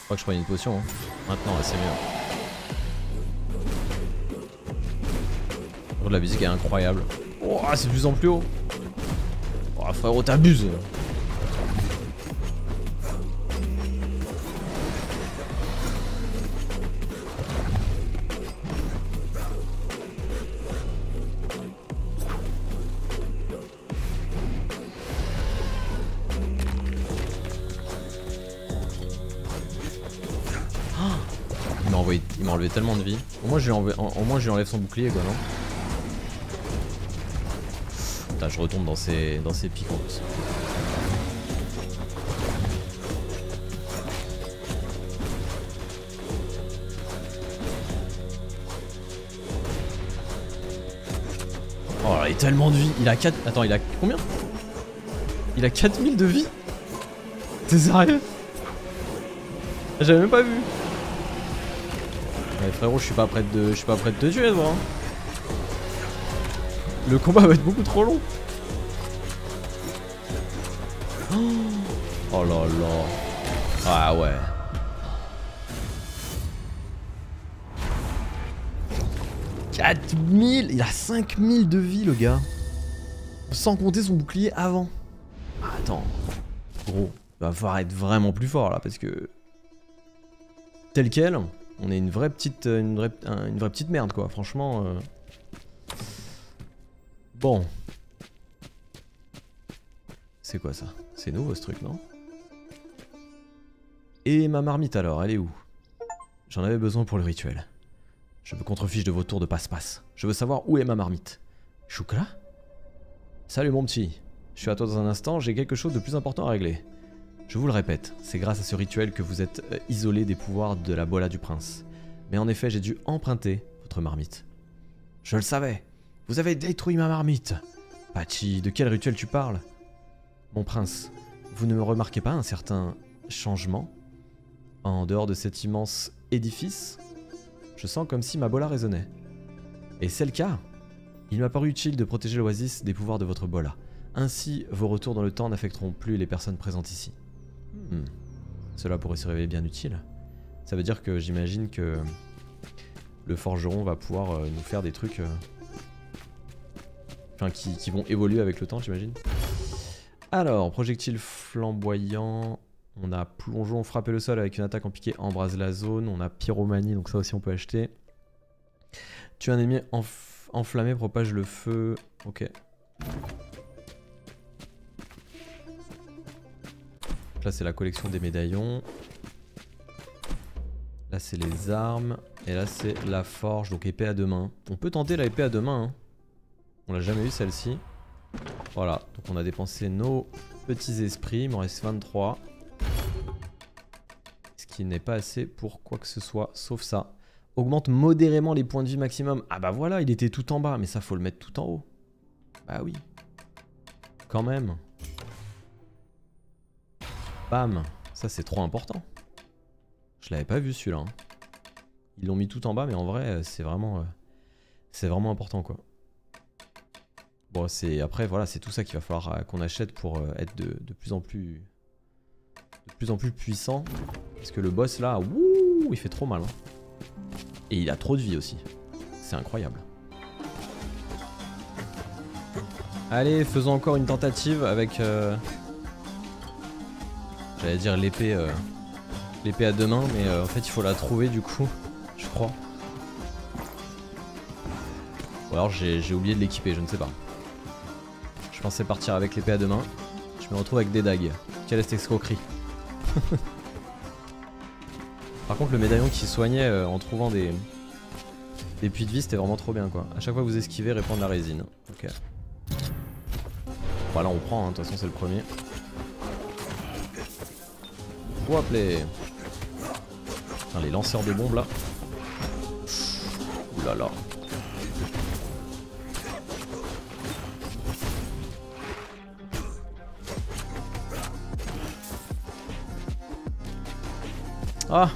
crois que je prends une potion. Hein. Maintenant, là, c'est mieux. Oh, la musique est incroyable. Oh, c'est de plus en plus haut. Oh, frérot, t'abuses. Enlevé tellement de vie. Au moins, je lui enlevé, au moins, enlève son bouclier, quoi, non Putain, je retombe dans ses, dans ses plus. Oh là, il a tellement de vie. Il a 4. Attends, il a combien Il a 4000 de vie T'es sérieux J'avais même pas vu. Frérot, je suis pas prêt de, je suis pas prêt de te tuer, toi. Hein. Le combat va être beaucoup trop long. Oh là là. Ah ouais. « 4000 Il a 5000 de vie le gars Sans compter son bouclier avant Attends Gros, il va falloir être vraiment plus fort là parce que... Tel quel, on est une vraie petite, vraie, une merde quoi, franchement... Euh... Bon. C'est quoi ça? C'est nouveau ce truc, non? Et ma marmite alors, elle est où? J'en avais besoin pour le rituel. Je me contrefiche de vos tours de passe-passe. Je veux savoir où est ma marmite. Choukla Salut mon petit. Je suis à toi dans un instant, j'ai quelque chose de plus important à régler. Je vous le répète, c'est grâce à ce rituel que vous êtes euh, isolé des pouvoirs de la bola du prince. Mais en effet, j'ai dû emprunter votre marmite. Je le savais. Vous avez détruit ma marmite. Pachi, de quel rituel tu parles? Mon prince, vous ne me remarquez pas un certain changement En dehors de cet immense édifice? Je sens comme si ma bola résonnait. Et c'est le cas. Il m'a paru utile de protéger l'oasis des pouvoirs de votre bola. Ainsi, vos retours dans le temps n'affecteront plus les personnes présentes ici. Hmm. Cela pourrait se révéler bien utile. Ça veut dire que j'imagine que le forgeron va pouvoir euh, nous faire des trucs... Euh, Enfin, qui, vont évoluer avec le temps, j'imagine. Alors, projectile flamboyant. On a plongeon, frapper le sol avec une attaque en piqué, embrase la zone. On a pyromanie, donc ça aussi on peut acheter. Tu un ennemi enflammé, propage le feu. Ok. Là c'est la collection des médaillons. Là c'est les armes. Et là c'est la forge, donc épée à deux mains. On peut tenter la épée à deux mains. Hein. On l'a jamais eu celle-ci. Voilà, donc on a dépensé nos petits esprits, il m'en reste 23. Ce qui n'est pas assez pour quoi que ce soit, sauf ça. Augmente modérément les points de vie maximum. Ah bah voilà, il était tout en bas, mais ça faut le mettre tout en haut. Bah oui. Quand même. Bam. Ça c'est trop important. Je l'avais pas vu celui-là. Hein. Ils l'ont mis tout en bas, mais en vrai c'est vraiment... Euh, c'est vraiment important quoi. Bon, c'est après voilà, c'est tout ça qu'il va falloir euh, qu'on achète pour euh, être de, plus en plus de plus en plus puissant. Parce que le boss là, wouh, il fait trop mal. Hein. Et il a trop de vie aussi. C'est incroyable. Allez, faisons encore une tentative avec. Euh, j'allais dire l'épée, l'épée à deux mains, mais en fait il faut la trouver du coup, je crois. Ou alors j'ai oublié de l'équiper, je ne sais pas. Je pensais partir avec l'épée à deux mains. Je me retrouve avec des dagues. Quelle est escroquerie Par contre, le médaillon qui soignait euh, en trouvant des, des puits de vie, c'était vraiment trop bien quoi. A chaque fois que vous esquivez, répandre la résine. Ok. Voilà, on prend, hein. de toute façon, c'est le premier. Les lanceurs de bombes là. Ouh là. Ah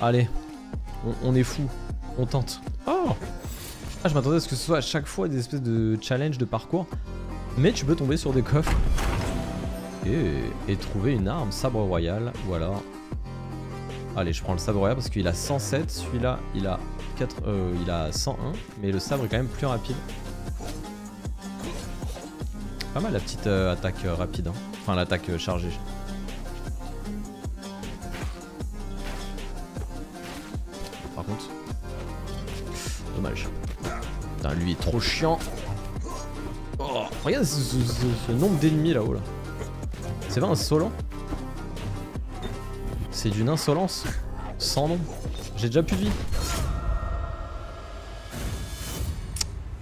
Allez. On, est fou. On tente. Oh Ah, je m'attendais à ce que ce soit à chaque fois des espèces de challenge de parcours. Mais tu peux tomber sur des coffres. Et, trouver une arme, sabre royal. Ou alors... Allez, je prends le sabre royal parce qu'il a 107. Celui-là, il a 4, euh, il a 101. Mais le sabre est quand même plus rapide. Pas mal la petite euh, attaque euh, rapide. Hein. Enfin, l'attaque chargée. Dommage. Putain, lui est trop chiant. Oh, regarde ce, nombre d'ennemis là-haut là. C'est pas insolent C'est d'une insolence sans nom. J'ai déjà plus de vie.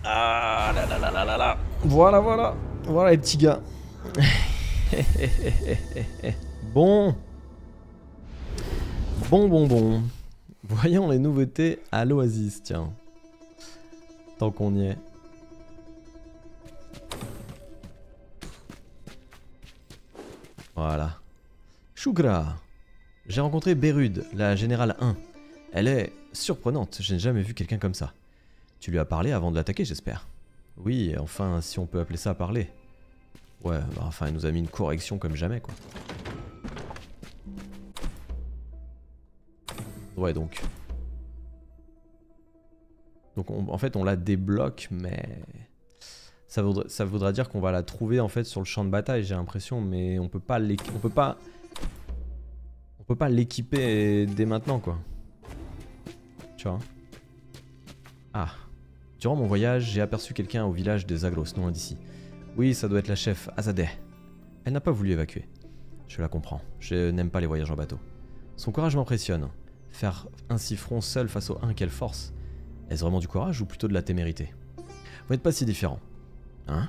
Ah là là là là là là. Voilà, voilà. Voilà les petits gars. bon. Bon, bon, bon. Voyons les nouveautés à l'Oasis, tiens. Tant qu'on y est. Voilà. Shukra. J'ai rencontré Berude, la générale 1. Elle est surprenante, je n'ai jamais vu quelqu'un comme ça. Tu lui as parlé avant de l'attaquer, j'espère. Oui, enfin, si on peut appeler ça parler. Ouais, bah, enfin, elle nous a mis une correction comme jamais, quoi. Ouais, donc. Donc en fait on la débloque mais ça voudra, dire qu'on va la trouver en fait sur le champ de bataille j'ai l'impression mais on peut pas peut pas l'équiper dès maintenant quoi. Tu vois? Ah. Durant mon voyage, j'ai aperçu quelqu'un au village des Zagros, non d'ici. Oui, ça doit être la chef, Azadeh. Elle n'a pas voulu évacuer. Je la comprends, je n'aime pas les voyages en bateau. Son courage m'impressionne. Faire ainsi front seul face aux 1 quelle force Est-ce vraiment du courage ou plutôt de la témérité? Vous n'êtes pas si différents. Hein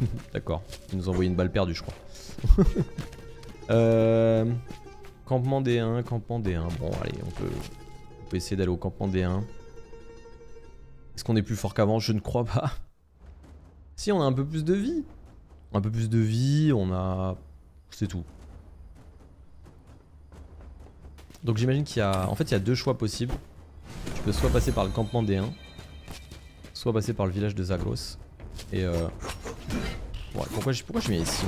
D'accord. Il nous a envoyé une balle perdue, je crois. euh... Campement D1, campement D1. Bon, allez, on peut, on peut essayer d'aller au campement D1. Est-ce qu'on est plus fort qu'avant? Je ne crois pas. Si, on a un peu plus de vie. Un peu plus de vie, on a... C'est tout. Donc j'imagine qu'il y a... En fait, il y a deux choix possibles. Tu peux soit passer par le campement D1, soit passer par le village de Zagros. Et euh... Pourquoi, je, pourquoi je ici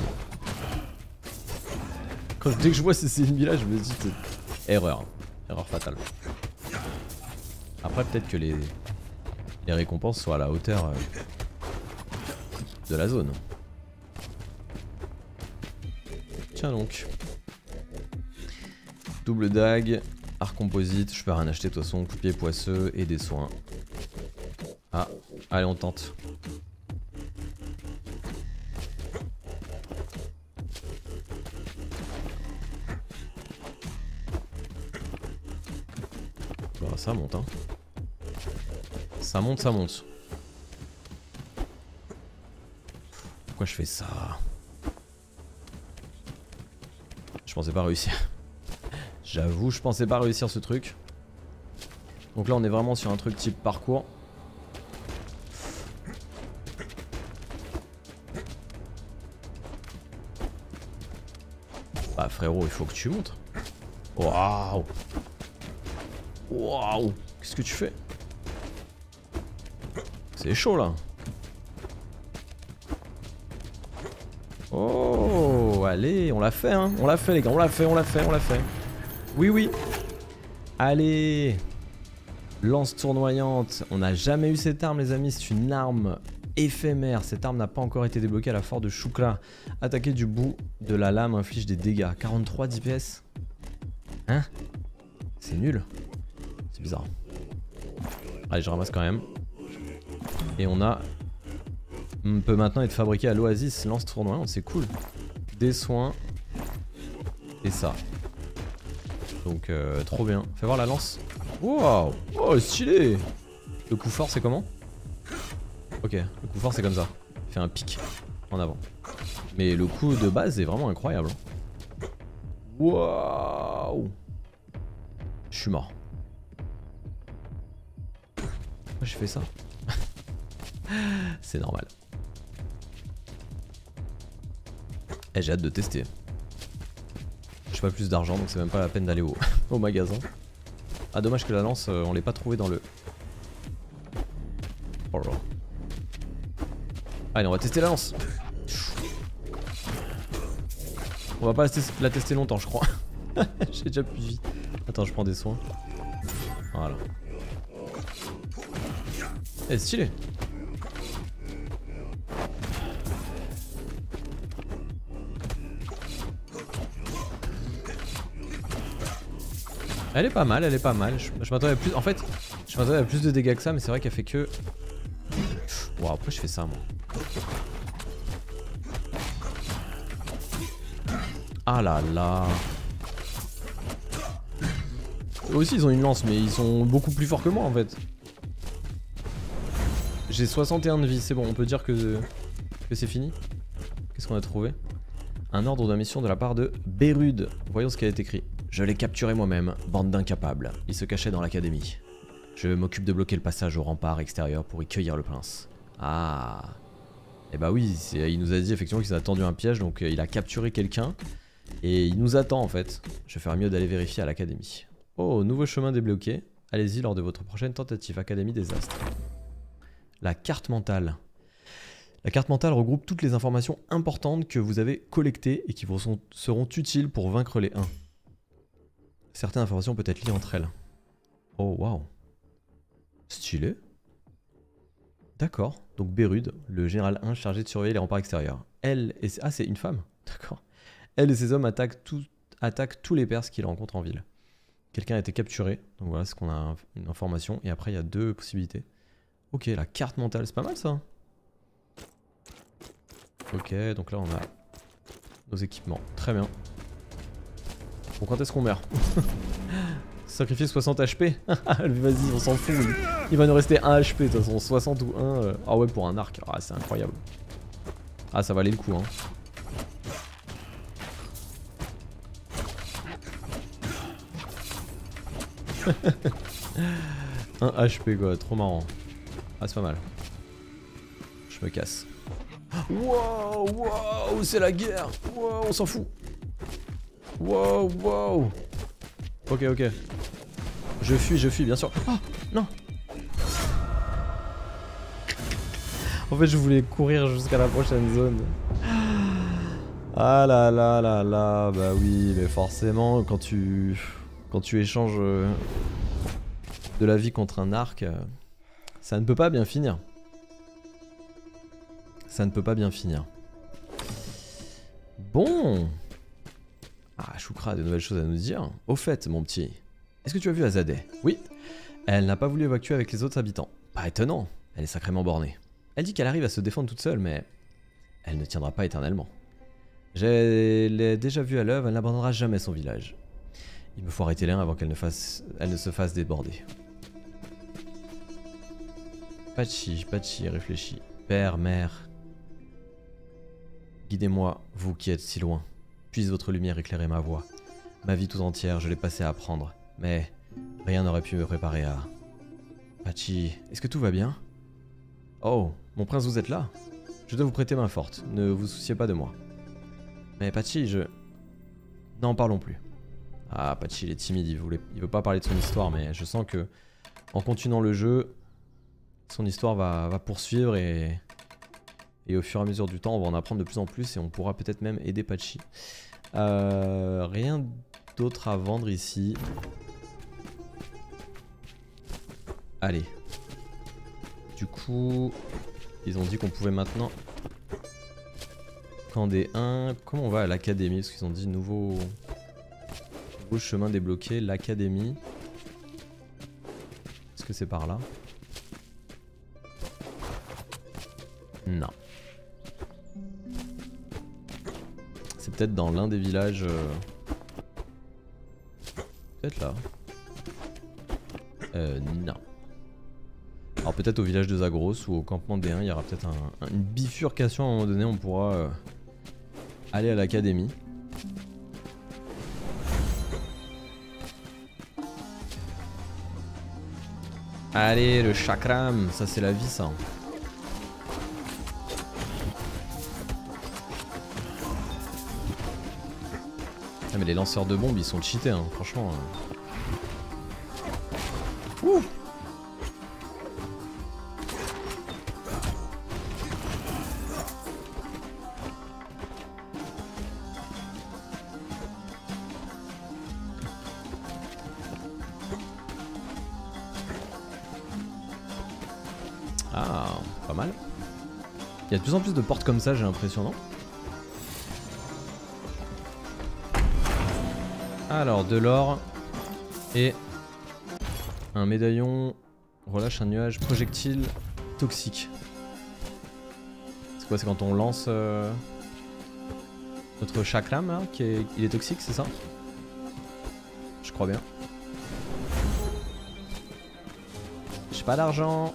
Quand, Dès que je vois ces ennemis-là, je me dis... Erreur. Erreur fatale. Après, peut-être que les... les récompenses soient à la hauteur euh, de la zone. Tiens donc. Double dague, art composite, je peux rien acheter de toute façon, coup de pied poisseux et des soins. Ah, allez on tente. Bah ça monte hein. Ça monte, ça monte. Pourquoi je fais ça? Je pensais pas réussir. J'avoue, je pensais pas réussir ce truc. Donc là, on est vraiment sur un truc type parcours. Il faut que tu montes. Waouh Waouh Qu'est-ce que tu fais? C'est chaud là. Oh, allez, on l'a fait, hein. On l'a fait, les gars. On l'a fait, on l'a fait, on l'a fait. Oui, oui. Allez. Lance tournoyante. On n'a jamais eu cette arme, les amis. C'est une arme éphémère. Cette arme n'a pas encore été débloquée à la force de Shukra. Attaquer du bout de la lame inflige des dégâts. 43 d'IPS. Hein? C'est nul. C'est bizarre. Allez, je ramasse quand même. Et on a... On peut maintenant être fabriqué à l'Oasis lance tournoyant, c'est cool. Des soins. Et ça. Donc euh, trop bien. Fais voir la lance. Wow Oh stylé Le coup fort c'est comment? Ok, le coup fort c'est comme ça. Il fait un pic en avant. Mais le coup de base est vraiment incroyable. Waouh Je suis mort. Pourquoi j'ai fait ça? C'est normal. Eh, j'ai hâte de tester. J'ai pas plus d'argent donc c'est même pas la peine d'aller au, au, magasin. Ah dommage que la lance euh, on l'ait pas trouvé dans le... Allez on va tester la lance On va pas la tester longtemps je crois. j'ai déjà plus de vie. Attends je prends des soins. Voilà. Eh stylé Elle est pas mal, elle est pas mal. Je, m'attendais à plus. En fait, je m'attendais à plus de dégâts que ça, mais c'est vrai qu'elle fait que. Wow, pourquoi je fais ça moi? Ah là là. Eux aussi ils ont une lance, mais ils sont beaucoup plus forts que moi en fait. J'ai 61 de vie, c'est bon, on peut dire que, c'est fini. Qu'est-ce qu'on a trouvé? Un ordre de mission de la part de Bérud. Voyons ce qui a été écrit. Je l'ai capturé moi-même, bande d'incapables. Il se cachait dans l'académie. Je m'occupe de bloquer le passage au rempart extérieur pour y cueillir le prince. Ah. Eh bah oui, il nous a dit effectivement qu'il a tendu un piège, donc euh, il a capturé quelqu'un. Et il nous attend en fait. Je ferais mieux d'aller vérifier à l'académie. Oh, nouveau chemin débloqué. Allez-y lors de votre prochaine tentative Académie des Astres. La carte mentale. La carte mentale regroupe toutes les informations importantes que vous avez collectées et qui vous seront utiles pour vaincre les 1. Certaines informations peuvent être liées entre elles. Oh waouh. Stylé. D'accord. Donc Bérud, le général 1 chargé de surveiller les remparts extérieurs. Elle et... Ah c'est une femme. D'accord. Elle et ses hommes attaquent, tous les Perses qu'ils rencontrent en ville. Quelqu'un a été capturé. Donc voilà, c'est qu'on a une information. Et après, il y a deux possibilités. Ok, la carte mentale, c'est pas mal ça. Ok, donc là on a nos équipements. Très bien. Bon, quand est-ce qu'on meurt? Sacrifier 60 HP Vas-y, on s'en fout. Il, va nous rester 1 HP de toute façon. 60 ou 1. Euh. Ah ouais, pour un arc. Ah, c'est incroyable. Ah, ça valait le coup, hein. un HP quoi, trop marrant. Ah c'est pas mal. Je me casse. Wow, wow, c'est la guerre. Wow, on s'en fout. Wow, wow. Ok, ok. Je fuis, je fuis, bien sûr. Oh, non. En fait, je voulais courir jusqu'à la prochaine zone. Ah là là là là, bah oui, mais forcément, quand tu, quand tu échanges euh, de la vie contre un arc, euh, ça ne peut pas bien finir. Ça ne peut pas bien finir. Bon, ah, Choukra a de nouvelles choses à nous dire. Au fait, mon petit, est-ce que tu as vu Azadeh? Oui. Elle n'a pas voulu évacuer avec les autres habitants. Pas étonnant, elle est sacrément bornée. Elle dit qu'elle arrive à se défendre toute seule, mais elle ne tiendra pas éternellement. Je l'ai déjà vue à l'œuvre, elle n'abandonnera jamais son village. Il me faut arrêter l'un avant qu'elle ne, fasse... elle ne se fasse déborder. Pachi, Pachi, réfléchis. Père, mère. Guidez-moi, vous qui êtes si loin. Puisse votre lumière éclairer ma voie. Ma vie tout entière, je l'ai passée à apprendre. Mais rien n'aurait pu me préparer à... Pachi, est-ce que tout va bien? Oh, mon prince, vous êtes là? Je dois vous prêter main forte, ne vous souciez pas de moi. Mais Pachi, je... N'en parlons plus. Ah, Pachi, il est timide, il, voulait... il veut pas parler de son histoire, mais je sens que, en continuant le jeu, son histoire va, va poursuivre et et au fur et à mesure du temps, on va en apprendre de plus en plus et on pourra peut-être même aider Pachi. Euh, rien d'autre à vendre ici. Allez. Du coup, ils ont dit qu'on pouvait maintenant... Camp des 1... Comment on va à l'académie? Parce qu'ils ont dit nouveau... Nouveau chemin débloqué, l'académie. Est-ce que c'est par là? Non. C'est peut-être dans l'un des villages... Euh, peut-être là. Euh, non. Peut-être au village de Zagros ou au campement D1, il y aura peut-être une bifurcation à un moment donné, on pourra euh, aller à l'académie. Allez, le chakram, ça c'est la vie ça. Ah mais les lanceurs de bombes ils sont cheatés hein, franchement. Euh. De plus en plus de portes comme ça, j'ai l'impression, non Alors, de l'or et un médaillon relâche un nuage projectile toxique. C'est quoi C'est quand on lance euh, notre chakram là, qui est, il est toxique, c'est ça? Je crois bien. J'ai pas d'argent.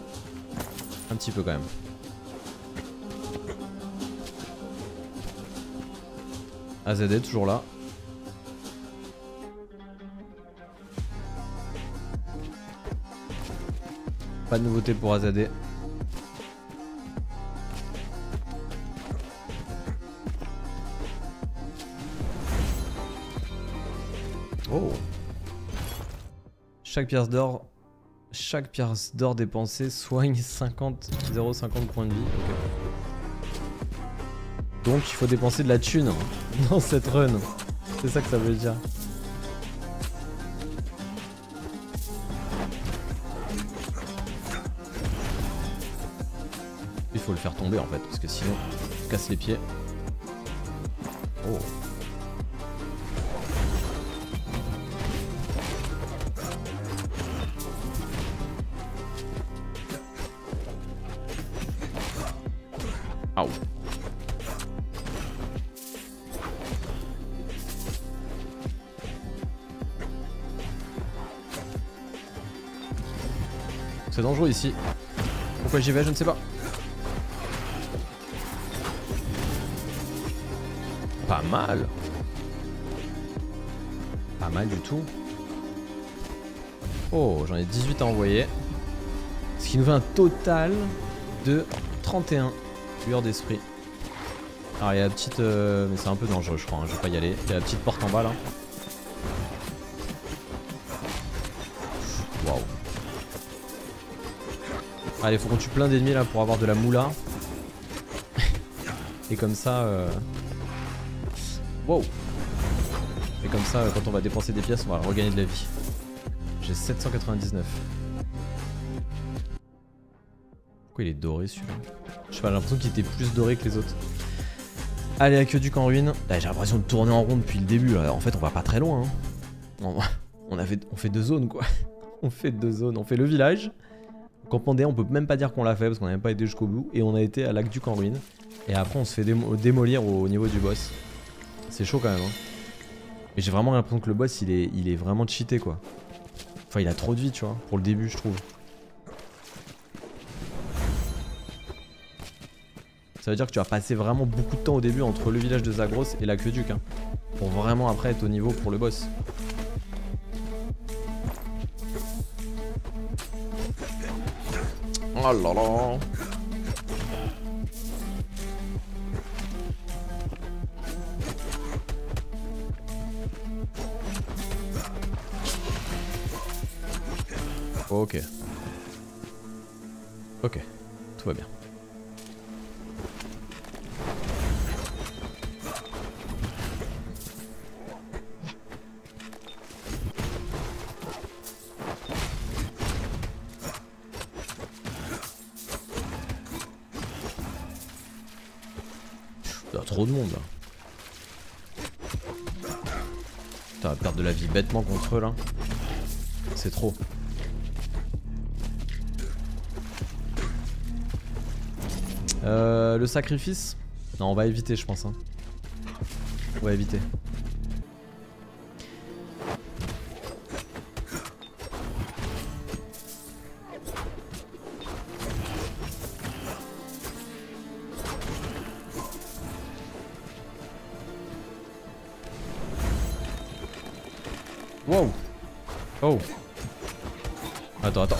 Un petit peu quand même. AZD toujours là. Pas de nouveauté pour AZD. Oh Chaque pièce d'or chaque pièce d'or dépensée soigne 50 0,50 points de vie. Donc il faut dépenser de la thune dans cette run. C'est ça que ça veut dire. Il faut le faire tomber en fait, parce que sinon, on casse les pieds. Oh. Dangereux ici. Pourquoi j'y vais, je ne sais pas. Pas mal. Pas mal du tout. Oh, j'en ai 18 à envoyer. Ce qui nous fait un total de 31 lueurs d'esprit. Alors il y a la petite... Euh, mais c'est un peu dangereux je crois, hein, je vais pas y aller. Il y a la petite porte en bas là. Allez, faut qu'on tue plein d'ennemis là pour avoir de la moula. Et comme ça... Euh... Wow Et comme ça, quand on va dépenser des pièces, on va regagner de la vie. J'ai 799. Pourquoi il est doré celui-là Je sais pas, l'impression qu'il était plus doré que les autres. Allez, aqueduc en ruine. J'ai l'impression de tourner en rond depuis le début. En fait, on va pas très loin. Hein. On fait deux zones, quoi. On fait deux zones. On fait le village. Campandé, on peut même pas dire qu'on l'a fait parce qu'on n'a même pas été jusqu'au bout. Et on a été à Lac Duc en ruine. Et après, on se fait démolir au niveau du boss. C'est chaud quand même. Hein. Mais j'ai vraiment l'impression que le boss, il est, il est vraiment cheaté quoi. Enfin, il a trop de vie, tu vois, pour le début, je trouve. Ça veut dire que tu vas passer vraiment beaucoup de temps au début entre le village de Zagros et l'aqueduc. Hein, pour vraiment après être au niveau pour le boss. Oh là là. Ok. Ok, tout va bien. De monde là. Putain, de la vie bêtement contre eux là. C'est trop. Euh, le sacrifice? Non, on va éviter, je pense. Hein. On va éviter.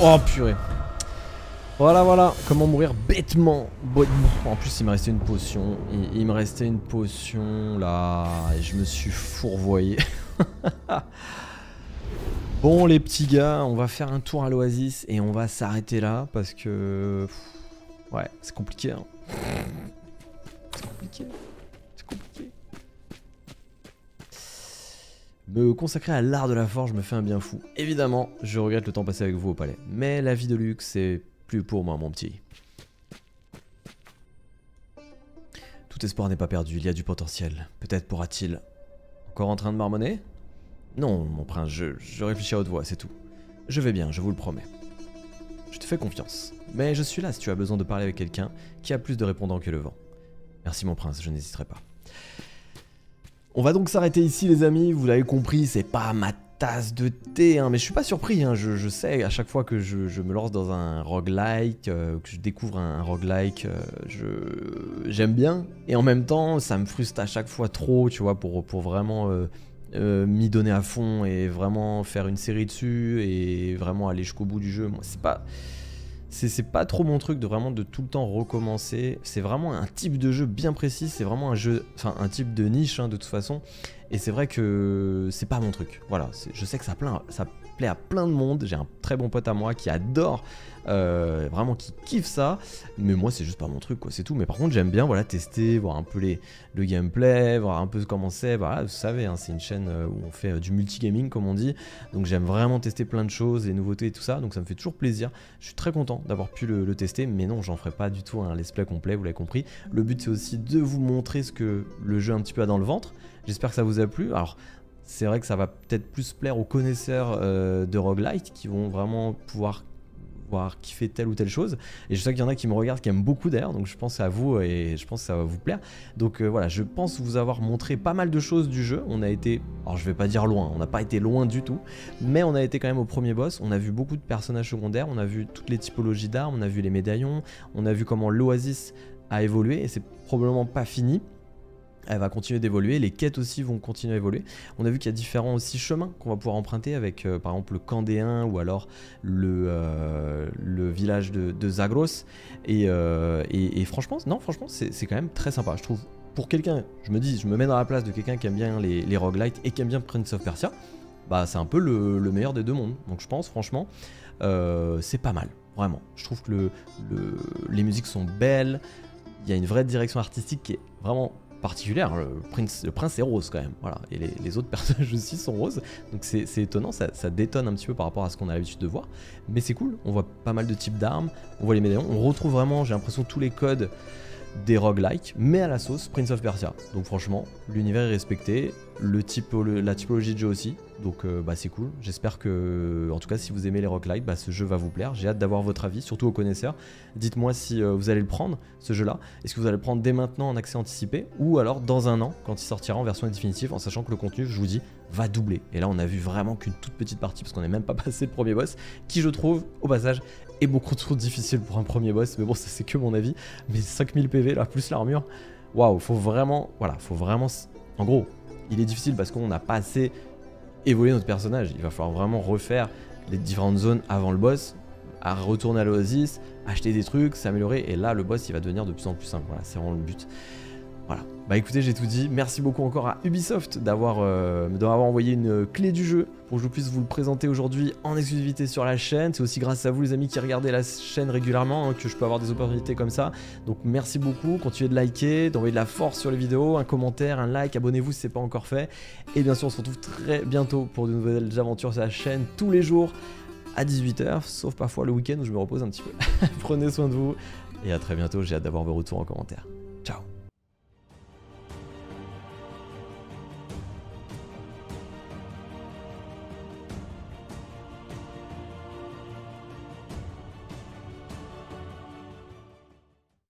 Oh purée Voilà, voilà. Comment mourir bêtement. En plus, il me restait une potion. Il, me restait une potion là. Et je me suis fourvoyé. bon, les petits gars, on va faire un tour à l'oasis et on va s'arrêter là parce que. Ouais, c'est compliqué. Hein. C'est compliqué. Me consacrer à l'art de la forge me fait un bien fou. Évidemment, je regrette le temps passé avec vous au palais. Mais la vie de luxe, c'est plus pour moi, mon petit. Tout espoir n'est pas perdu, il y a du potentiel. Peut-être pourra-t-il... Encore en train de marmonner? Non, mon prince, je, je réfléchis à haute voix, c'est tout. Je vais bien, je vous le promets. Je te fais confiance. Mais je suis là si tu as besoin de parler avec quelqu'un qui a plus de répondants que le vent. Merci mon prince, je n'hésiterai pas. On va donc s'arrêter ici les amis, vous l'avez compris, c'est pas ma tasse de thé, hein, mais je suis pas surpris, hein, je, sais à chaque fois que je, me lance dans un roguelike, euh, que je découvre un, roguelike, euh, j'aime bien, et en même temps ça me frustre à chaque fois trop, tu vois, pour, pour vraiment euh, m'y donner à fond et vraiment faire une série dessus et vraiment aller jusqu'au bout du jeu. Moi c'est pas c'est pas trop mon truc de vraiment de tout le temps recommencer. C'est vraiment un type de jeu bien précis, c'est vraiment un jeu, enfin un type de niche hein, de toute façon. Et c'est vrai que c'est pas mon truc. Voilà, je sais que ça, plein, ça à plein de monde. J'ai un très bon pote à moi qui adore, euh, vraiment qui kiffe ça. Mais moi, c'est juste pas mon truc, quoi. C'est tout. Mais par contre, j'aime bien, voilà, tester, voir un peu les, le gameplay, voir un peu comment c'est. Voilà, vous savez, hein, c'est une chaîne euh, où on fait euh, du multigaming, comme on dit. Donc j'aime vraiment tester plein de choses, les nouveautés et tout ça. Donc ça me fait toujours plaisir. Je suis très content d'avoir pu le, tester. Mais non, j'en ferai pas du tout un let's play complet, vous l'avez compris. Le but, c'est aussi de vous montrer ce que le jeu un petit peu a dans le ventre. J'espère que ça vous a plu. Alors, c'est vrai que ça va peut-être plus plaire aux connaisseurs euh, de roguelite qui vont vraiment pouvoir voir kiffer telle ou telle chose. Et je sais qu'il y en a qui me regardent, qui aiment beaucoup d'ailleurs, donc je pense à vous et je pense que ça va vous plaire. Donc euh, voilà, je pense vous avoir montré pas mal de choses du jeu. On a été, alors je vais pas dire loin, on n'a pas été loin du tout, mais on a été quand même au premier boss. On a vu beaucoup de personnages secondaires, on a vu toutes les typologies d'armes, on a vu les médaillons, on a vu comment l'Oasis a évolué et c'est probablement pas fini elle va continuer d'évoluer, les quêtes aussi vont continuer à évoluer. On a vu qu'il y a différents aussi chemins qu'on va pouvoir emprunter avec euh, par exemple le Candéen ou alors le, euh, village de, Zagros. Euh, et, franchement, non, franchement, c'est quand même très sympa, je trouve. Pour quelqu'un, je me dis, je me mets dans la place de quelqu'un qui aime bien les, les roguelites et qui aime bien Prince of Persia, bah c'est un peu le, meilleur des deux mondes. Donc je pense, franchement, c'est pas mal, vraiment. Je trouve que le, les musiques sont belles, il y a une vraie direction artistique qui est vraiment particulière. Le prince, le prince est rose quand même, voilà. Et les, autres personnages aussi sont roses. Donc c'est étonnant, ça, détonne un petit peu par rapport à ce qu'on a l'habitude de voir. Mais c'est cool, on voit pas mal de types d'armes, on voit les médaillons, on retrouve vraiment, j'ai l'impression, tous les codes des roguelikes, mais à la sauce Prince of Persia. Donc franchement, l'univers est respecté, le la typologie de jeu aussi, donc euh, bah, c'est cool. J'espère que, en tout cas, si vous aimez les roguelikes, bah, ce jeu va vous plaire. J'ai hâte d'avoir votre avis, surtout aux connaisseurs. Dites-moi si euh, vous allez le prendre, ce jeu-là. Est-ce que vous allez le prendre dès maintenant en accès anticipé, ou alors dans un an, quand il sortira en version définitive, en sachant que le contenu, je vous dis, va doubler. Et là, on a vu vraiment qu'une toute petite partie, parce qu'on n'est même pas passé le premier boss, qui je trouve, au passage, beaucoup trop difficile pour un premier boss. Mais bon, ça c'est que mon avis. Mais 5000 PV là, plus l'armure, waouh, faut vraiment, voilà, faut vraiment, en gros, il est difficile parce qu'on n'a pas assez évolué notre personnage. Il va falloir vraiment refaire les différentes zones avant le boss, à retourner à l'Oasis, acheter des trucs, s'améliorer, et là le boss il va devenir de plus en plus simple. Voilà, c'est vraiment le but. Voilà. Bah écoutez, j'ai tout dit. Merci beaucoup encore à Ubisoft d'avoir euh, envoyé une clé du jeu pour que je puisse vous le présenter aujourd'hui en exclusivité sur la chaîne. C'est aussi grâce à vous les amis qui regardez la chaîne régulièrement hein, que je peux avoir des opportunités comme ça. Donc merci beaucoup. Continuez de liker, d'envoyer de la force sur les vidéos, un commentaire, un like, abonnez-vous si ce n'est pas encore fait. Et bien sûr, on se retrouve très bientôt pour de nouvelles aventures sur la chaîne tous les jours à 18h, sauf parfois le week-end où je me repose un petit peu. Prenez soin de vous et à très bientôt. J'ai hâte d'avoir vos retours en commentaire.